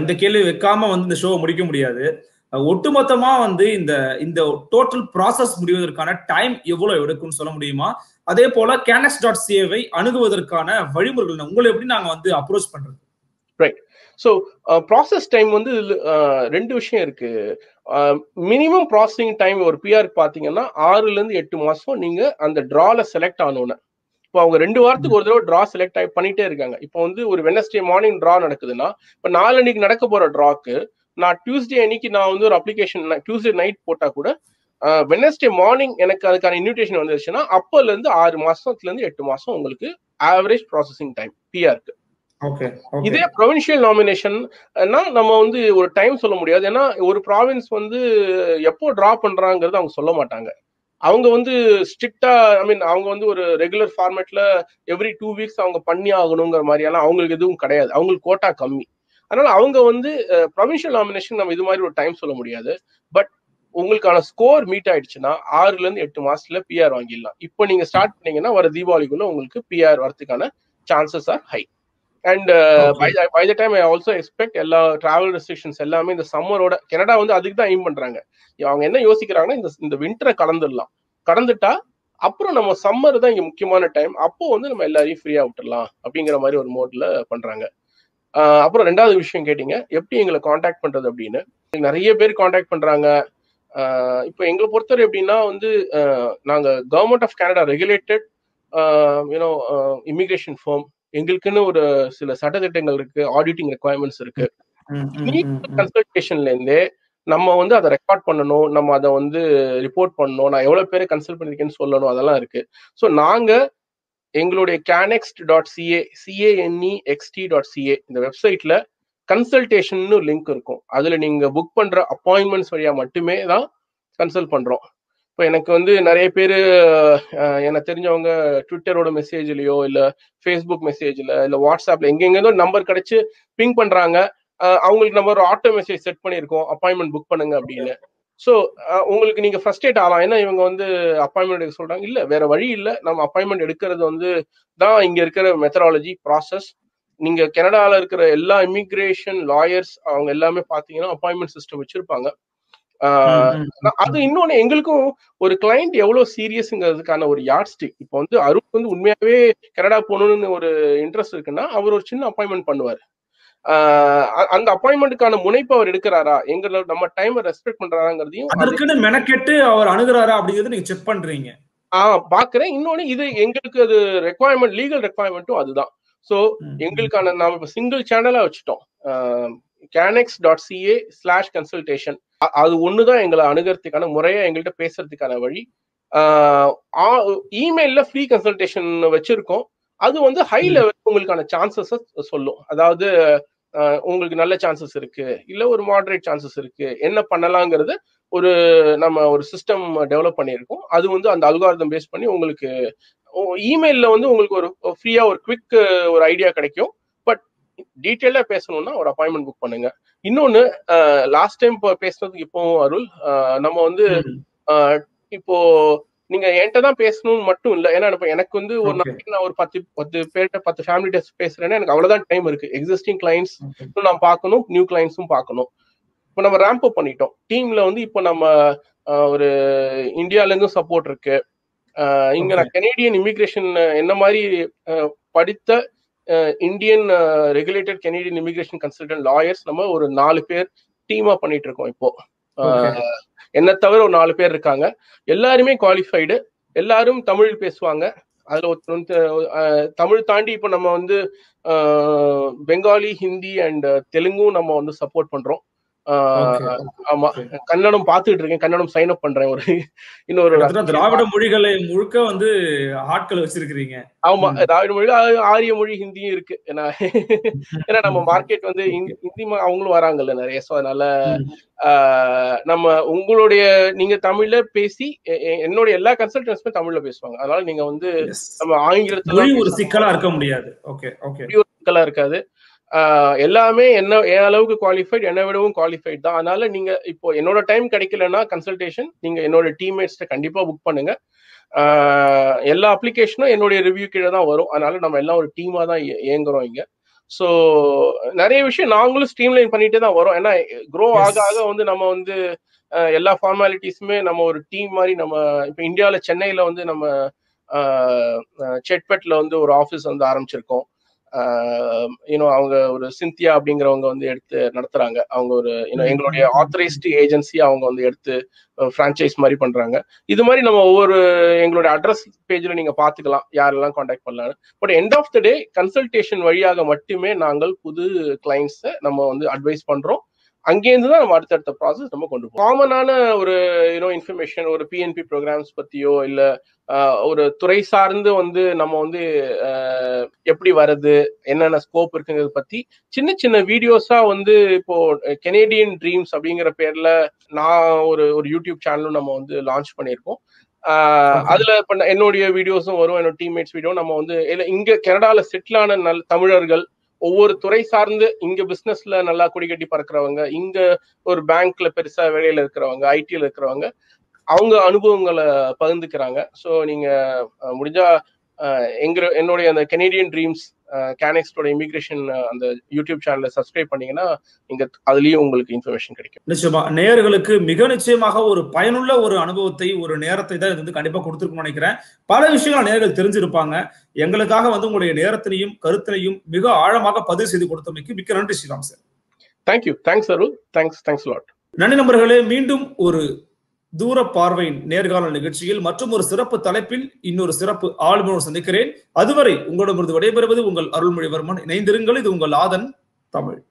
இந்த கேள்வி வைக்காம வந்து இந்த ஷோவை முடிக்க முடியாது. ஒட்டுமொத்தமா வந்து இந்த இந்த டோட்டல் ப்ராசஸ் முடிவதற்கான டைம் எவ்வளவு எடுக்கும்னு சொல்ல முடியுமா? அதே போல கேனக்ஸ் டாட் சிஏவை அணுகுவதற்கான வழிமுறைகள் உங்களை எப்படி நாங்க வந்து அப்ரோச் பண்றது? ஸோ ப்ராசஸ் டைம் வந்து ரெண்டு விஷயம் இருக்கு. மினிமம் ப்ராசஸிங் டைம் ஒரு பிஆர் பார்த்தீங்கன்னா ஆறுலேருந்து எட்டு மாதம் நீங்கள் அந்த ட்ரால செலக்ட் ஆனோன்னு இப்போ அவங்க ரெண்டு வாரத்துக்கு ஒரு தடவை ட்ரா செலக்ட் ஆகி பண்ணிட்டே இருக்காங்க. இப்போ வந்து ஒரு வெனஸ்டே மார்னிங் ட்ரா நடக்குதுன்னா இப்போ நாலன்னைக்கு நடக்க போகிற ட்ராக்கு நான் டியூஸ்டே அன்னைக்கு நான் வந்து ஒரு அப்ளிகேஷன் டியூஸ்டே நைட் போட்டால் கூட வெனஸ்டே மார்னிங் எனக்கு அதுக்கான இன்விடேஷன் வந்துருச்சுன்னா அப்போலேருந்து ஆறு மாதத்துலேருந்து எட்டு மாதம் உங்களுக்கு ஆவரேஜ் ப்ராசஸிங் டைம் பிஆருக்கு இதே ப்ரொவின்ஷியல் நாமினேஷன் நம்ம வந்து ஒரு டைம் சொல்ல முடியாது. ஏன்னா ஒரு ப்ராவின்ஸ் வந்து எப்போ டிரா பண்றாங்கிறது அவங்க சொல்ல மாட்டாங்க. அவங்க வந்து ஸ்ட்ரிக்டா ஐ மீன் அவங்க வந்து ஒரு ரெகுலர் ஃபார்மேட்ல எவ்ரி டூ வீக்ஸ் அவங்க பண்ணி ஆகணுங்கிற மாதிரியெல்லாம் அவங்களுக்கு எதுவும் கிடையாது. அவங்களுக்கு கோட்டா கம்மி. அதனால அவங்க வந்து ப்ரொவின்ஷியல் நாமினேஷன் நம்ம இது மாதிரி ஒரு டைம் சொல்ல முடியாது. பட் உங்களுக்கான ஸ்கோர் மீட் ஆயிடுச்சுன்னா ஆறுல இருந்து எட்டு மாசத்துல பிஆர் வாங்கிடலாம். இப்போ நீங்க ஸ்டார்ட் பண்ணீங்கன்னா வர தீபாவளிக்குள்ள உங்களுக்கு பிஆர் வரதுக்கான chances are high and by by the time I also expect எல்லா டிராவல் ரெஸ்ட்ரிக்ஷன்ஸ் எல்லாமே இந்த சம்மரோட கனடா வந்து அதுக்கு தான் எய்ம் பண்றாங்க. அவங்க என்ன யோசிக்கிறாங்கன்னா இந்த இந்த விண்டரை கலந்துடலாம். கடந்துட்டா அப்புறம் நம்ம சம்மர் தான் இங்க முக்கியமான டைம் அப்போ வந்து நம்ம எல்லாரையும் ஃப்ரீயா விட்டுடலாம் அப்படிங்கிற மாதிரி ஒரு மோட்ல பண்றாங்க. அப்புறம் ரெண்டாவது விஷயம் கேட்டீங்க எப்படி எங்களை காண்டாக்ட் பண்றது அப்படின்னு? நிறைய பேர் காண்டாக்ட் பண்றாங்க. இப்போ எங்களை பொறுத்தவரை எப்படின்னா வந்து ஆஹ் நாங்க government of Canada regulated you know immigration firm எங்களுக்குன்னு ஒரு சில சட்டத்திட்டங்கள் இருக்கு ஆடிட்டிங் ரெக்குவயர்மெண்ட்ஸ் இருக்கு. கன்சல்டேஷன்ல இருந்தே நம்ம வந்து அதை ரெக்கார்ட் பண்ணணும் நம்ம அதை வந்து ரிப்போர்ட் பண்ணணும் நான் எவ்வளவு பேரை கன்சல்ட் பண்ணிருக்கேன்னு சொல்லணும் அதெல்லாம் இருக்கு. ஸோ நாங்க எங்களுடைய Canext dot CA C A N E X T dot CA இந்த வெப்சைட்ல கன்சல்டேஷன் லிங்க் இருக்கும். அதுல நீங்க புக் பண்ற அப்பாயின்மெண்ட்ஸ் வழியா மட்டுமே தான் கன்சல்ட் பண்றோம். இப்போ எனக்கு வந்து நிறைய பேர் எனக்கு தெரிஞ்சவங்க ட்விட்டரோட மெசேஜ்லயோ இல்ல ஃபேஸ்புக் மெசேஜ்ல இல்ல வாட்ஸ்அப்ல எங்கெங்கோ நம்பர் கிடைச்சு பிங் பண்றாங்க. அவங்களுக்கு நம்ம ஒரு ஆட்டோ மெசேஜ் செட் பண்ணியிருக்கோம். அப்பாயின்மெண்ட் புக் பண்ணுங்க அப்படின்னு. ஸோ உங்களுக்கு நீங்க ஃபர்ஸ்டேட் ஆகலாம். ஏன்னா இவங்க வந்து அப்பாயின்மெண்ட் எடுக்க சொல்றாங்க. இல்ல வேற வழி இல்ல. நம்ம அப்பாயின்மெண்ட் எடுக்கிறது வந்து தான் இங்க இருக்கிற மெத்தடாலஜி ப்ராசஸ் நீங்க கனடால இருக்கிற எல்லா இமிக்ரேஷன் லாயர்ஸ் அவங்க எல்லாமே பாத்தீங்கன்னா அப்பாயின்மெண்ட் சிஸ்டம் வச்சிருப்பாங்க. அது இன்னொன்னு எங்களுக்கும் ஒரு கிளைண்ட் எவ்வளவு சீரியஸ்ங்கிறதுக்கான ஒரு யார்ட் ஸ்டிக் இப்போ வந்து அருண் வந்து உண்மையாவே கனடா போகணும்னு ஒரு இன்ட்ரெஸ்ட் இருக்குன்னா அவர் ஒரு சின்ன அப்பாயின்மெண்ட் பண்ணுவார். அந்த அப்பாயின்மெண்ட்டுக்கான முனைப்பு அவர் எடுக்கிறாரா? எங்களோட நம்ம டைம் ரெஸ்பெக்ட் பண்றாராங்கிறதையும் அதற்குன்னு மெனக்கெட்டு அவர் அணுகிறாரா அப்படிங்கறத நீங்க செக் பண்றீங்க. ஆஹ் பாக்குறேன். இன்னொன்னு இது எங்களுக்கு அது ரெக்குவயர்மெண்ட் லீகல் ரெக்குவயர்மெண்ட்டும் அதுதான். ஸோ எங்களுக்கான நாம இப்போ சிங்கிள் சேனலா வச்சுட்டோம் Canext dot CA slash consultation அது ஒண்ணுதான் எங்களை அணுகிறதுக்கான முறையா எங்கள்கிட்ட பேசுறதுக்கான வழி. இமெயில்ல ஃப்ரீ கன்சல்டேஷன் வச்சிருக்கோம். அது வந்து ஹை லெவல் உங்களுக்கான சான்சஸ் சொல்லும். அதாவது உங்களுக்கு நல்ல சான்சஸ் இருக்கு இல்ல ஒரு மாடரேட் சான்சஸ் இருக்கு என்ன பண்ணலாங்கிறது ஒரு நம்ம ஒரு சிஸ்டம் டெவலப் பண்ணியிருக்கோம். அது வந்து அந்த அல்காரிதம் பேஸ் பண்ணி உங்களுக்கு இமெயில்ல வந்து உங்களுக்கு ஒரு ஃப்ரீயா ஒரு குவிக் ஒரு ஐடியா கிடைக்கும். பட் டீட்டெயிலா பேசணும்னா ஒரு அப்பாயின்மெண்ட் புக் பண்ணுங்க. இன்னொன்னு லாஸ்ட் டைம் பேசுனதுக்கு இப்போ அருள். நம்ம வந்து இப்போ நீங்க என்கிட்ட தான் பேசணும்னு மட்டும் இல்ல. ஏன்னா இப்ப எனக்கு வந்து ஒரு. நாளைக்கு நான் ஒரு பத்து பத்து பேர்கிட்ட பத்து ஃபேமிலி டெஸ்ட் பேசுறேன்னா எனக்கு அவ்வளவுதான் டைம் இருக்கு. Existing clients. நான் பார்க்கணும் நியூ கிளைண்ட்ஸும் பார்க்கணும். இப்போ நம்ம ரேம்ப் அப் பண்ணிட்டோம். டீம்ல வந்து இப்போ நம்ம ஒரு இந்தியால இருந்தும் சப்போர்ட் இருக்கு. இங்க நான் கெனேடியன் இமிகிரேஷன் என்ன மாதிரி படித்த Indian regulated Canadian immigration consultant lawyers நம்ம ஒரு நாலு பேர் டீமா பண்ணிட்டு இருக்கோம் இப்போ. என்ன தவிர ஒரு நாலு பேர் இருக்காங்க. எல்லாருமே குவாலிஃபைடு எல்லாரும் தமிழ் பேசுவாங்க. அதுல ஒருத்தர் வந்து தமிழ் தாண்டி இப்போ நம்ம வந்து பெங்காலி ஹிந்தி அண்ட் தெலுங்கும் நம்ம வந்து சப்போர்ட் பண்றோம். ஆமா. கன்னடம் பார்த்துட்டு இருக்கேன். கன்னடம் சைன் அப் பண்றேன் ஒரு இன்னொரு திராவிட மொழிகளை முழுக்க வந்து ஆட்கள் வச்சிருக்கிறீங்க. ஆமா. திராவிட மொழி ஆரிய மொழி ஹிந்தியும் இருக்கு. ஏன்னா ஏன்னா நம்ம மார்க்கெட் வந்து ஹிந்தி அவங்களும் வராங்கல்ல நிறைய. ஸோ அதனால நம்ம உங்களுடைய நீங்க தமிழ்ல பேசி எ- எ- என்னுடைய எல்லா கன்சல்டன்ஸுமே தமிழ்ல பேசுவாங்க. அதனால நீங்க வந்து. நம்ம ஆங்கிலத்துல ஒரு. சிக்கலா இருக்க முடியாது. Okay okay. சிக்கலா இருக்காது. எல்லாமே என்ன என் அளவுக்கு குவாலிஃபைட் என்னை விடவும் குவாலிஃபைட் தான். அதனால நீங்க இப்போ என்னோட டைம் கிடைக்கலன்னா கன்சல்டேஷன் நீங்க என்னோட டீம்மேட்ஸ்ட கண்டிப்பா புக் பண்ணுங்க. எல்லா அப்ளிகேஷனும் என்னுடைய ரிவ்யூ கீழே தான் வரும். அதனால நம்ம எல்லாம் ஒரு டீமா தான் இய- இயங்குறோம் இங்க. ஸோ நிறைய விஷயம் நாங்களும் ஸ்ட்ரீம்லைன் பண்ணிட்டே தான் வரோம். ஏன்னா க்ரோ. ஆக ஆக வந்து நம்ம வந்து எல்லா ஃபார்மாலிட்டிஸுமே நம்ம ஒரு டீம் மாதிரி நம்ம இப்போ இந்தியாவில் சென்னையில் வந்து நம்ம செட்பெட்ல வந்து ஒரு ஆஃபீஸ் வந்து ஆரம்பிச்சிருக்கோம். யூனோ அவங்க ஒரு சிந்தியா அப்படிங்கிறவங்க வந்து எடுத்து நடத்துறாங்க. அவங்க ஒரு யூனோ. எங்களுடைய ஆத்தரைஸ்டு ஏஜென்சி அவங்க வந்து எடுத்து ஃப்ரான்ச்சைஸ் மாதிரி பண்றாங்க. இது மாதிரி நம்ம ஒவ்வொரு எங்களுடைய அட்ரஸ் பேஜ்ல நீங்க பாத்துக்கலாம் யாரெல்லாம் காண்டாக்ட் பண்ணலாம்னு. But end of the day consultation வழியாக மட்டுமே நாங்கள் புது கிளைண்ட்ஸை நம்ம வந்து அட்வைஸ் பண்றோம். அங்கேருந்து தான் நம்ம அடுத்தடுத்த ப்ராசஸ் நம்ம கொண்டு போவோம் காமனான ஒரு யூனோ இன்ஃபர்மேஷன் ஒரு பிஎன்பி ப்ரோக்ராம்ஸ் பத்தியோ இல்ல ஒரு துறை சார்ந்து வந்து நம்ம வந்து எப்படி வருது என்னென்ன ஸ்கோப் இருக்குங்கிறத பத்தி சின்ன சின்ன வீடியோஸா வந்து இப்போ கெனேடியன் ட்ரீம்ஸ் அப்படிங்கிற பேர்ல நான் ஒரு ஒரு யூடியூப் சேனலும் நம்ம வந்து லான்ச் பண்ணியிருக்கோம். அதுல இப்ப என்னுடைய வீடியோஸும் வரும். என்னோட டீம்மேட்ஸ் வீடியோ நம்ம வந்து இல்ல இங்க கனடால செட்டில் ஆன நல் தமிழர்கள் ஒவ்வொரு துறை சார்ந்து இங்க பிசினஸ்ல நல்லா கொடிக்கட்டி பறக்கிறவங்க இங்க ஒரு பேங்க்ல பெருசா வேலையில இருக்கிறவங்க ஐடில இருக்கிறவங்க அவங்க அனுபவங்களை பகிர்ந்துக்கிறாங்க. ஸோ நீங்க முடிஞ்சா எங்க என்னுடைய அந்த கெனேடியன் ட்ரீம்ஸ் கேனெக்ஸ்டோட இமிகிரேஷன் அந்த யூடியூப் சேனலை சப்ஸ்கிரைப் பண்ணீங்கன்னா நீங்க அதுலயும் உங்களுக்கு இன்ஃபர்மேஷன் கிடைக்கும். நிச்சயமா. நேயர்களுக்கு மிக நிச்சயமாக ஒரு பயனுள்ள ஒரு அனுபவத்தை ஒரு நேரத்தை தான் இது வந்து கண்டிப்பா கொடுத்துருக்கும்னு நினைக்கிறேன். பல விஷயங்கள் நேயர்கள் தெரிஞ்சிருப்பாங்க. எங்களுக்காக வந்து உங்களுடைய நேரத்தினையும் கருத்தினையும் மிக ஆழமாக பதிவு செய்து கொடுத்தமைக்கு மிக்க நன்றி Sriram sir. Thank you thanks Arul thanks thanks lot நன்றி நண்பர்களே மீண்டும் ஒரு தூர பார்வையின் நேர்காணல் நிகழ்ச்சியில் மற்றும் ஒரு சிறப்பு தலைப்பில் இன்னொரு சிறப்பு ஆளுநர் சந்திக்கிறேன். அதுவரை உங்களிடமிருந்து விடைபெறுவது உங்கள் அருள்மொழிவர்மன். இணைந்திருங்கள். இது உங்கள் ஆதன் தமிழ்.